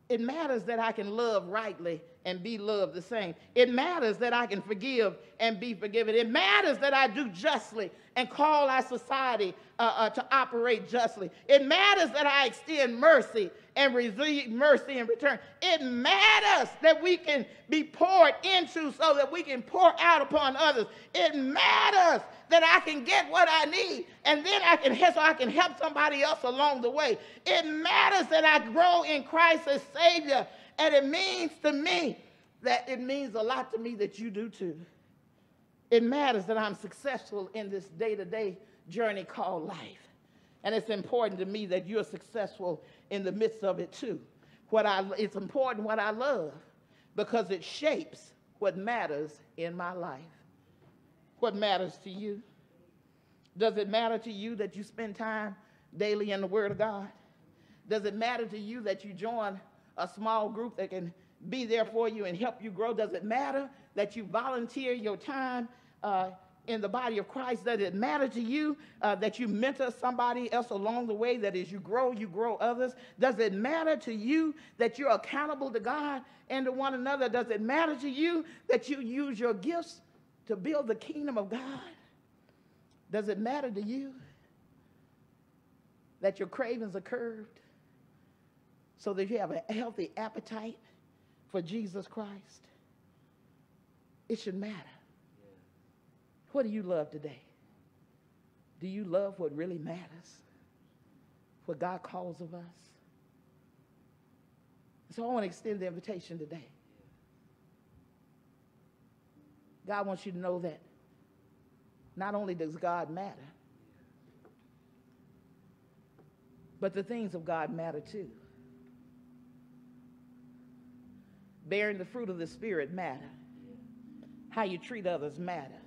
S5: It matters that I can love rightly and be loved the same. It matters that I can forgive and be forgiven. It matters that I do justly and call our society uh, uh, to operate justly. It matters that I extend mercy and receive mercy in return. It matters that we can be poured into so that we can pour out upon others. It matters that I can get what I need and then I can so I can help somebody else along the way. It matters that I grow in Christ as Savior. And it means to me that it means a lot to me that you do too. It matters that I'm successful in this day to day journey called life. And it's important to me that you're successful in the midst of it too. What I, it's important what I love because it shapes what matters in my life. What matters to you? Does it matter to you that you spend time daily in the Word of God? Does it matter to you that you join a small group that can be there for you and help you grow? Does it matter that you volunteer your time uh, in the body of Christ? Does it matter to you uh, that you mentor somebody else along the way, that as you grow, you grow others? Does it matter to you that you're accountable to God and to one another? Does it matter to you that you use your gifts to build the kingdom of God? Does it matter to you that your cravings are curbed so that you have a healthy appetite for Jesus Christ? It should matter. What do you love today? Do you love what really matters? What God calls of us? So I want to extend the invitation today. God wants you to know that not only does God matter, but the things of God matter too. Bearing the fruit of the Spirit matter. How you treat others matter.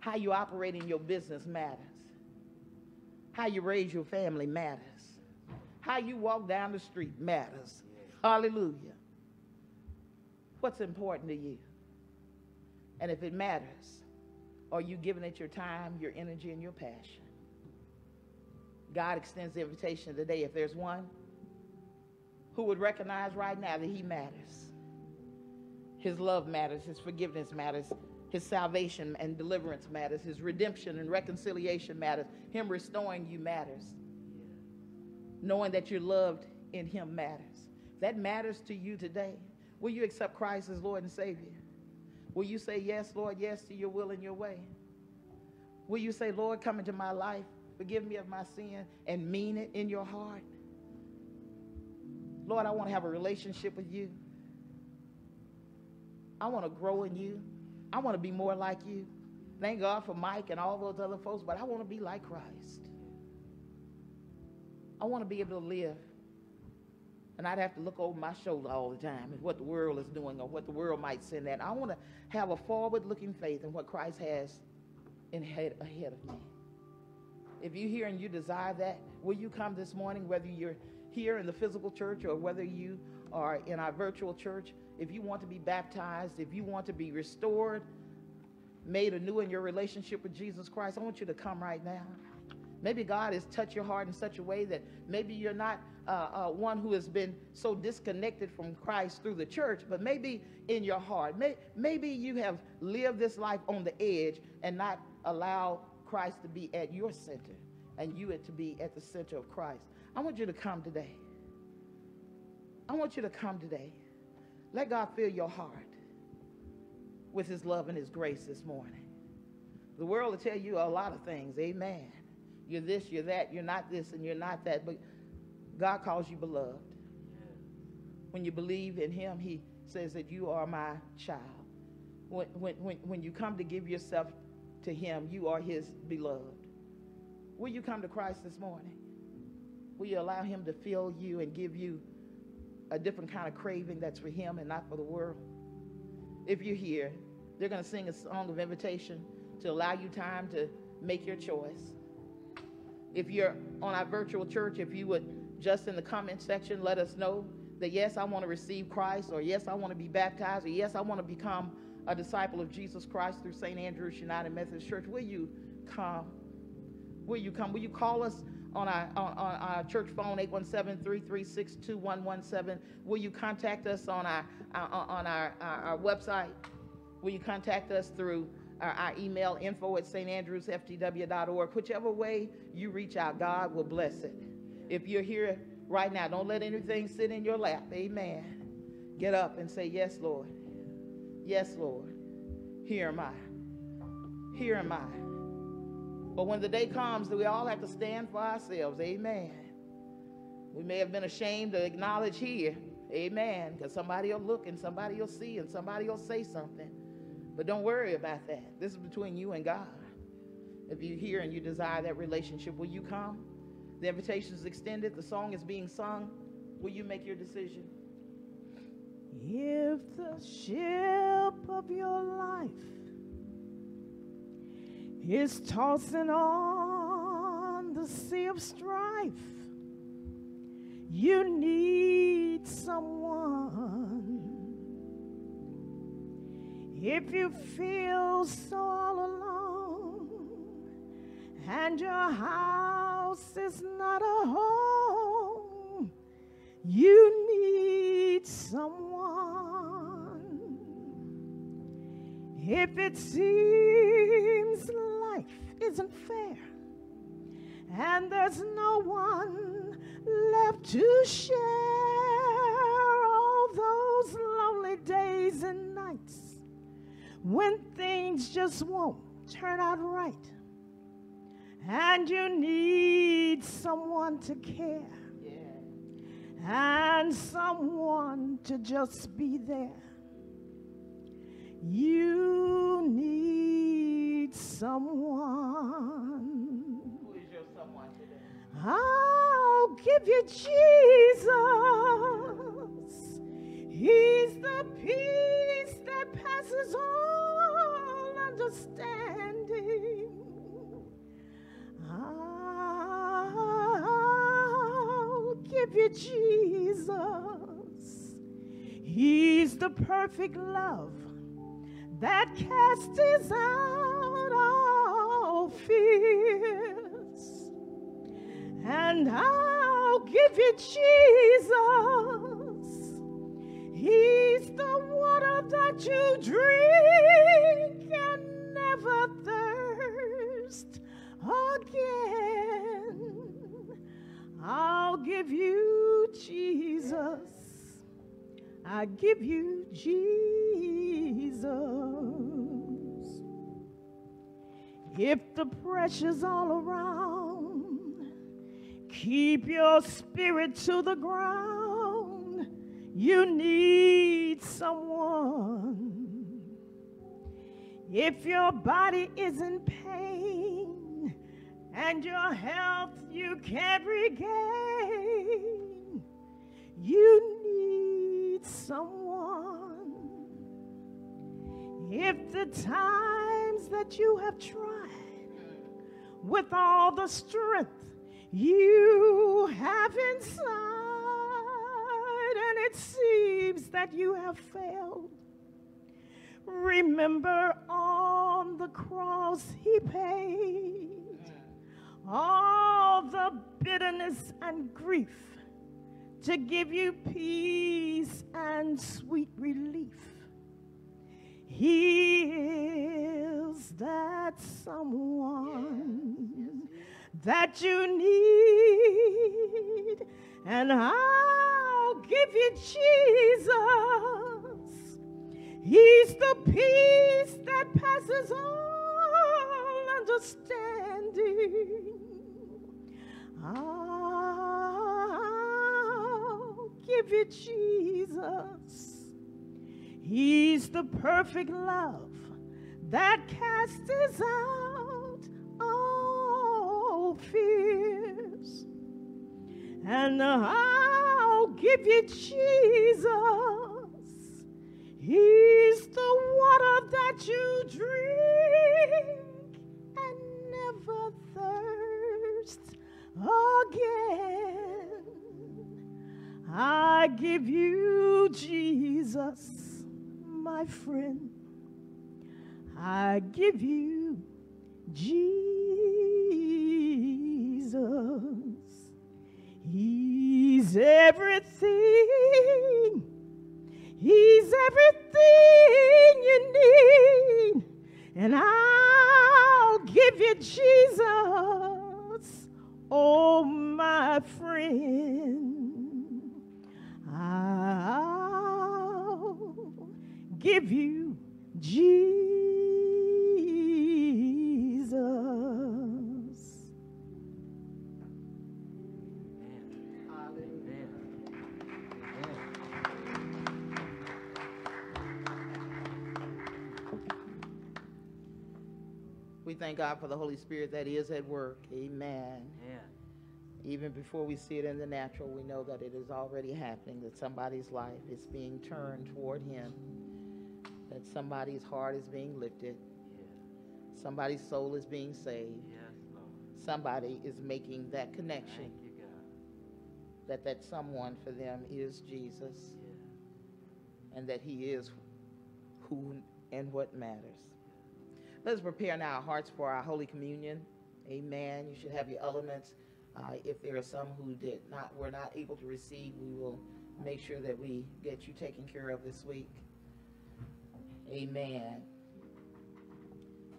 S5: How you operate in your business matters. How you raise your family matters. How you walk down the street matters. Hallelujah. What's important to you? And if it matters, are you giving it your time, your energy, and your passion? God extends the invitation today. If there's one who would recognize right now that he matters, his love matters, his forgiveness matters, his salvation and deliverance matters, his redemption and reconciliation matters, him restoring you matters. Knowing that you're loved in him matters. That matters to you today. Will you accept Christ as Lord and Savior? Will you say, Yes, Lord, yes to your will and your way? Will you say, Lord, come into my life, forgive me of my sin, and mean it in your heart? Lord, I want to have a relationship with you. I want to grow in you. I want to be more like you. Thank God for Mike and all those other folks, but I want to be like Christ. I want to be able to live and I'd have to look over my shoulder all the time at what the world is doing or what the world might send at. I want to have a forward looking faith in what Christ has in head, ahead of me. If you're here and you desire that, will you come this morning, whether you're here in the physical church or whether you are in our virtual church? If you want to be baptized, if you want to be restored, made anew in your relationship with Jesus Christ, I want you to come right now. Maybe God has touched your heart in such a way that maybe you're not uh, uh, one who has been so disconnected from Christ through the church, but maybe in your heart. May, maybe you have lived this life on the edge and not allow Christ to be at your center and you to be at the center of Christ. I want you to come today. I want you to come today. Let God fill your heart with his love and his grace this morning. The world will tell you a lot of things. Amen. You're this, you're that, you're not this, and you're not that. But God calls you beloved. When you believe in Him, He says that you are my child. when, when, when, when you come to give yourself to Him, you are His beloved. Will you come to Christ this morning? Will you allow Him to fill you and give you a different kind of craving that's for Him and not for the world? If you're here, they're going to sing a song of invitation to allow you time to make your choice. If you're on our virtual church, if you would just in the comment section let us know that yes, I want to receive Christ, or yes, I want to be baptized, or yes, I want to become a disciple of Jesus Christ through St. Andrew's United Methodist Church, will you come? Will you come? Will you call us on our, on, on our church phone, 817-336-2117? Will you contact us on our, on our, our, our, website? Will you contact us through our, our email, info at standrewsftw.org? Whichever way you reach out, God will bless it. If you're here right now, don't let anything sit in your lap. Amen. Get up and say, Yes, Lord. Yes, Lord. Here am I. Here am I. But when the day comes that we all have to stand for ourselves, amen. We may have been ashamed to acknowledge here, amen, because somebody will look and somebody will see and somebody will say something. But don't worry about that. This is between you and God. If you're here and you desire that relationship, will you come? The invitation is extended, the song is being sung. Will you make your decision?
S4: If the ship of your life is tossing on the sea of strife, you need someone. If you feel so all alone and your house is not a home, you need someone. If it seems life isn't fair. And there's no one left to share all those lonely days and nights when things just won't turn out right. And you need someone to care. And someone to just be there. You need someone.
S5: Who is your someone today?
S4: I'll give you Jesus. He's the peace that passes all understanding. I'll give you Jesus. He's the perfect love that casts out all fears. And I'll give you Jesus. He's the water that you drink and never thirst again. I'll give you Jesus. I give you Jesus. If the pressure's all around, keep your spirit to the ground. You need someone. If your body is in pain and your health you can't regain, you need someone. If the times that you have tried with all the strength you have inside, and it seems that you have failed, remember on the cross he paid all the bitterness and grief to give you peace and sweet relief. He is that someone that you need, and I'll give you Jesus. He's the peace that passes all understanding. I'll give you Jesus. He's the perfect love that casts out all fears. And I'll give you Jesus. He's the water that you drink and never thirst again. I give you Jesus, my friend. I give you Jesus. He's everything. He's everything you need. And I'll give you Jesus. Oh, my friend. I'll give you Jesus.
S5: We thank God for the Holy Spirit that is at work. Amen. Even before we see it in the natural, we know that it is already happening, that somebody's life is being turned toward Him, that somebody's heart is being lifted, somebody's soul is being saved, somebody is making that connection, that that someone for them is Jesus, and that He is who and what matters. Let's prepare now our hearts for our Holy Communion. Amen. You should have your elements. Uh, if there are some who did not, were not able to receive, we will make sure that we get you taken care of this week. Amen.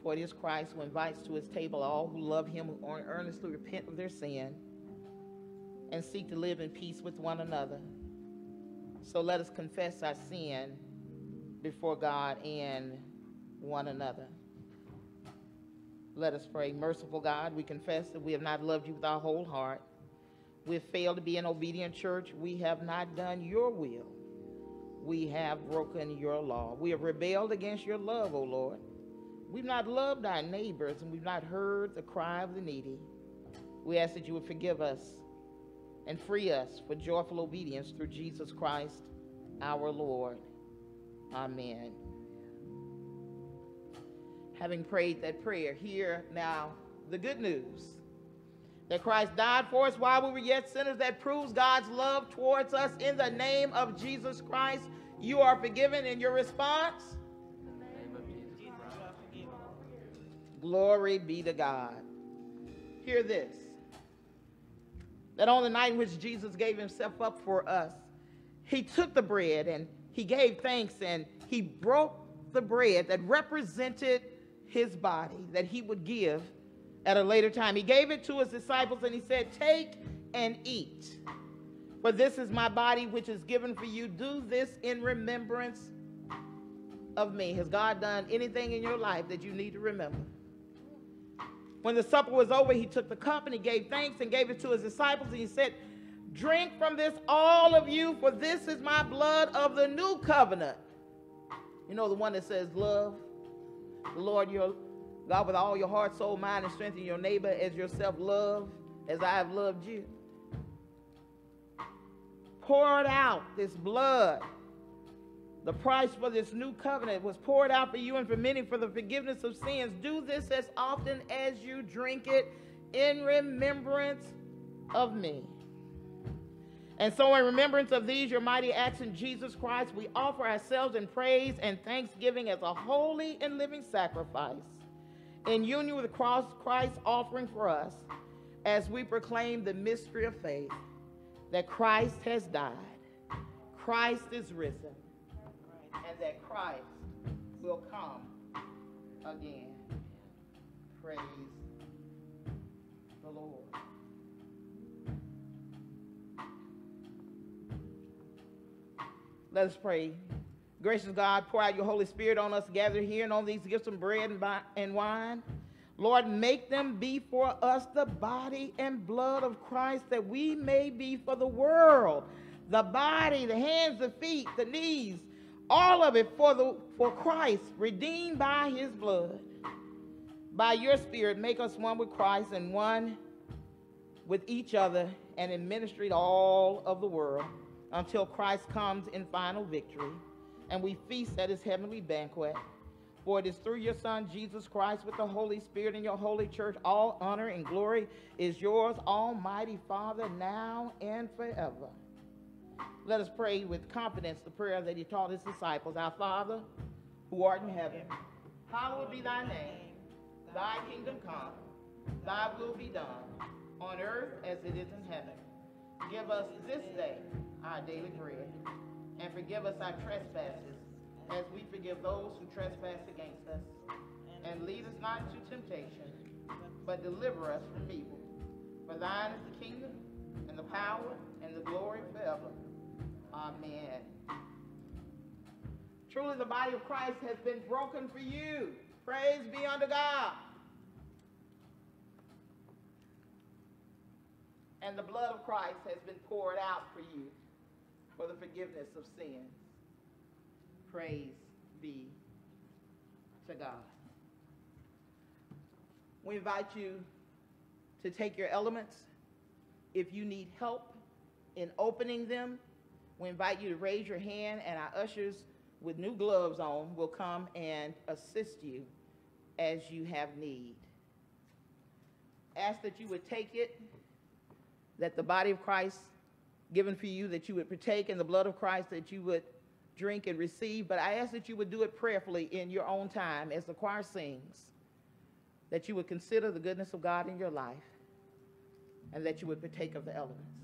S5: For it is Christ who invites to his table all who love him, who earnestly repent of their sin, and seek to live in peace with one another. So let us confess our sin before God and one another. Let us pray. Merciful God, we confess that we have not loved you with our whole heart. We have failed to be an obedient church. We have not done your will. We have broken your law. We have rebelled against your love, O Lord. We've not loved our neighbors and we've not heard the cry of the needy. We ask that you would forgive us and free us for joyful obedience through Jesus Christ, our Lord. Amen having prayed that prayer, hear now the good news that Christ died for us while we were yet sinners. That proves God's love towards us. In the name of Jesus Christ, you are forgiven. In your response, glory be to God. Hear this that on the night in which Jesus gave himself up for us, he took the bread and he gave thanks and he broke the bread that represented his body that he would give at a later time. He gave it to his disciples and he said, Take and eat. For this is my body which is given for you. Do this in remembrance of me. Has God done anything in your life that you need to remember? When the supper was over, he took the cup and he gave thanks and gave it to his disciples and he said, Drink from this, all of you, for this is my blood of the new covenant. You know, the one that says love the Lord your God with all your heart, soul, mind, and strength, and your neighbor as yourself love, as I have loved you. Poured out this blood. The price for this new covenant was poured out for you and for many for the forgiveness of sins. Do this as often as you drink it in remembrance of me. And so, in remembrance of these, your mighty acts in Jesus Christ, we offer ourselves in praise and thanksgiving as a holy and living sacrifice in union with the cross Christ offering for us as we proclaim the mystery of faith that Christ has died, Christ is risen, and that Christ will come again. Praise the Lord. Let us pray. Gracious God, pour out your Holy Spirit on us gathered here and on these gifts of bread and wine. Lord, make them be for us the body and blood of Christ that we may be for the world. The body, the hands, the feet, the knees, All of it for, the, for Christ, redeemed by his blood. By your spirit, make us one with Christ and one with each other and in ministry to all of the world until Christ comes in final victory and we feast at his heavenly banquet. For it is through your Son, Jesus Christ, with the Holy Spirit in your holy church, all honor and glory is yours, Almighty Father, now and forever. Let us pray with confidence the prayer that he taught his disciples Our Father, who art in heaven, hallowed be thy name. Thy kingdom come, thy will be done, on earth as it is in heaven. Give us this day our daily bread, and forgive us our trespasses, as we forgive those who trespass against us. And lead us not into temptation, but deliver us from evil. For thine is the kingdom, and the power, and the glory forever. Amen. Truly, the body of Christ has been broken for you. Praise be unto God. And the blood of Christ has been poured out for you for the forgiveness of sins. Praise be to God. We invite you to take your elements. If you need help in opening them, we invite you to raise your hand, and our ushers with new gloves on will come and assist you as you have need. Ask that you would take it, that the body of Christ given for you, that you would partake in the blood of Christ, that you would drink and receive. But I ask that you would do it prayerfully in your own time as the choir sings, that you would consider the goodness of God in your life, and that you would partake of the elements.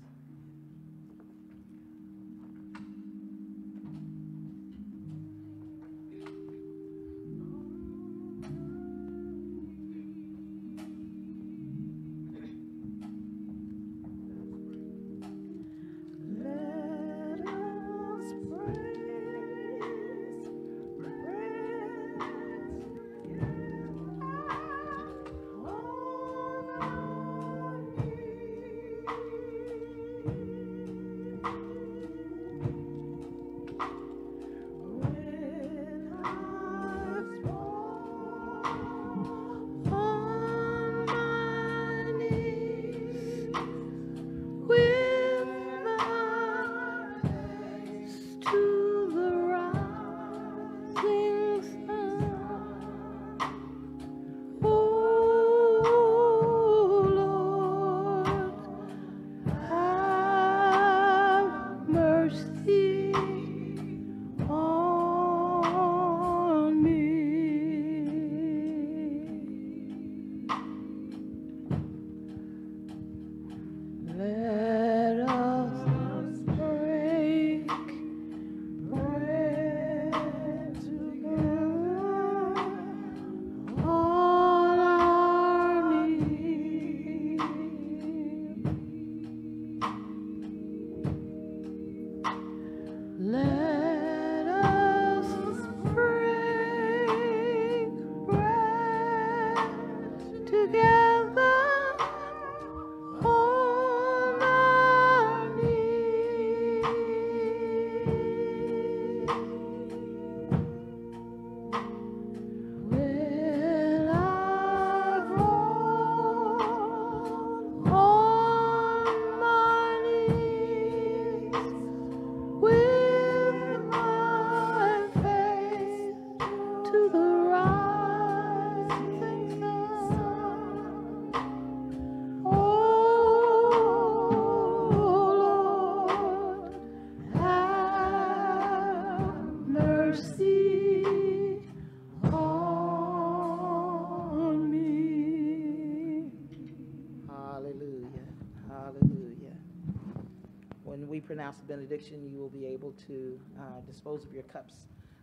S5: Pronounce the benediction, you will be able to uh, dispose of your cups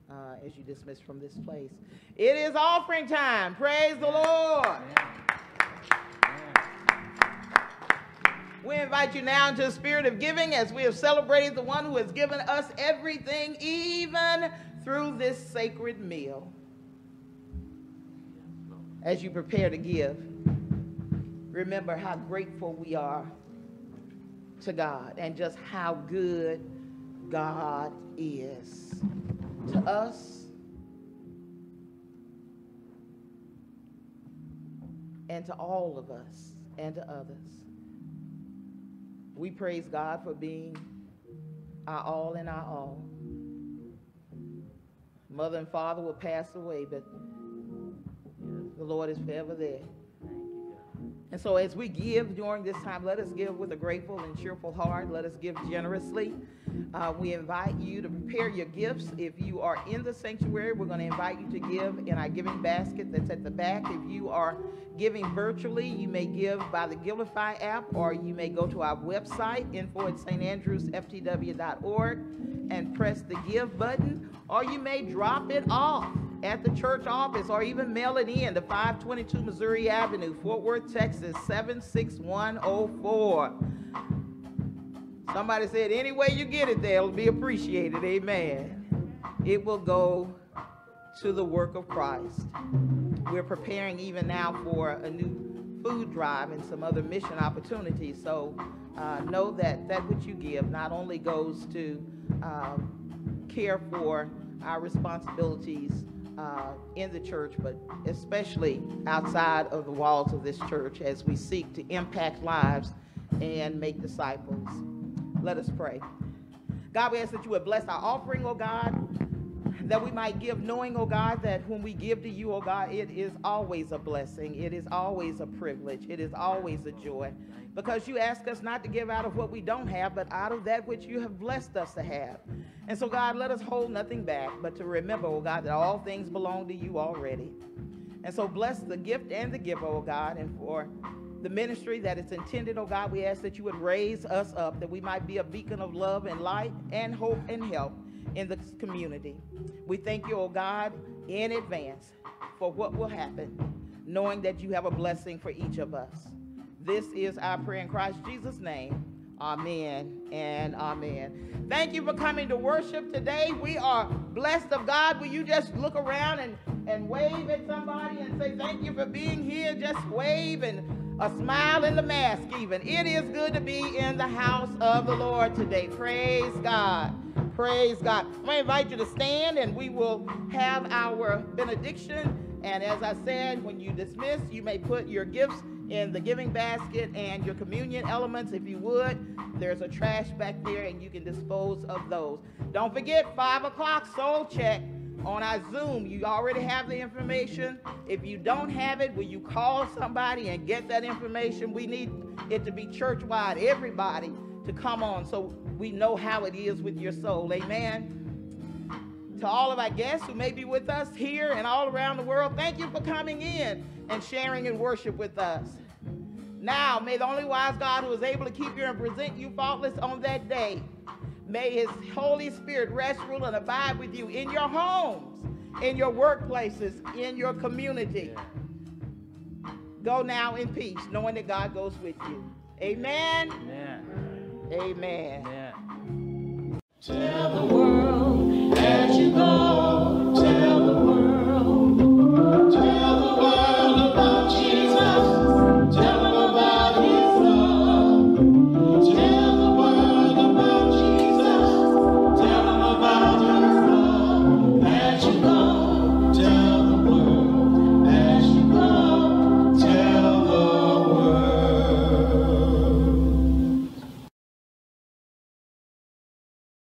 S5: uh, as you dismiss from this place. It is offering time. Praise the Lord. We invite you now into a spirit of giving as we have celebrated the one who has given us everything, even through this sacred meal. As you prepare to give, remember how grateful we are to God and just how good God is. to us and to all of us and to others. We praise God for being our all and our all. Mother and father will pass away, but the Lord is forever there. And so, as we give during this time, let us give with a grateful and cheerful heart. Let us give generously. Uh, we invite you to prepare your gifts. If you are in the sanctuary, we're going to invite you to give in our giving basket that's at the back. If you are giving virtually, you may give by the Givelify app, or you may go to our website, info at standrewsftw.org, and press the give button, or you may drop it off at the church office or even mail it in to 522 Missouri Avenue, Fort Worth, Texas 76104. Somebody said, any way you get it there, it'll be appreciated. Amen. It will go to the work of Christ. We're preparing even now for a new food drive and some other mission opportunities. So uh, know that that which you give not only goes to um, care for our responsibilities uh, in the church, but especially outside of the walls of this church as we seek to impact lives and make disciples. Let us pray. God, we ask that you would bless our offering, oh God, that we might give, knowing, oh God, that when we give to you, oh God, it is always a blessing. It is always a privilege. It is always a joy. Because you ask us not to give out of what we don't have, but out of that which you have blessed us to have. And so, God, let us hold nothing back, but to remember, oh God, that all things belong to you already. And so, bless the gift and the giver, oh God, and for the ministry that is intended, oh God, we ask that you would raise us up, that we might be a beacon of love and light and hope and help in the community. We thank you, oh God, in advance for what will happen, knowing that you have a blessing for each of us. This is our prayer in Christ Jesus' name. Amen and amen. Thank you for coming to worship today. We are blessed of God. Will you just look around and, and wave at somebody and say, Thank you for being here? Just wave and a smile in the mask, even. It is good to be in the house of the Lord today. Praise God. Praise God. To invite you to stand and we will have our benediction. And as I said, when you dismiss, you may put your gifts in the giving basket and your communion elements, if you would. There's a trash back there and you can dispose of those. Don't forget, 5 o'clock soul check on our Zoom. You already have the information. If you don't have it, will you call somebody and get that information? We need it to be church wide, everybody to come on so we know how it is with your soul. Amen. To all of our guests who may be with us here and all around the world, thank you for coming in and sharing in worship with us. Now, may the only wise God who is able to keep you and present you faultless on that day, may his Holy Spirit rest, rule, and abide with you in your homes, in your workplaces, in your community. Go now in peace, knowing that God goes with you. Amen.
S2: Amen.
S5: Amen.
S2: Amen.
S6: Tell the world as you go.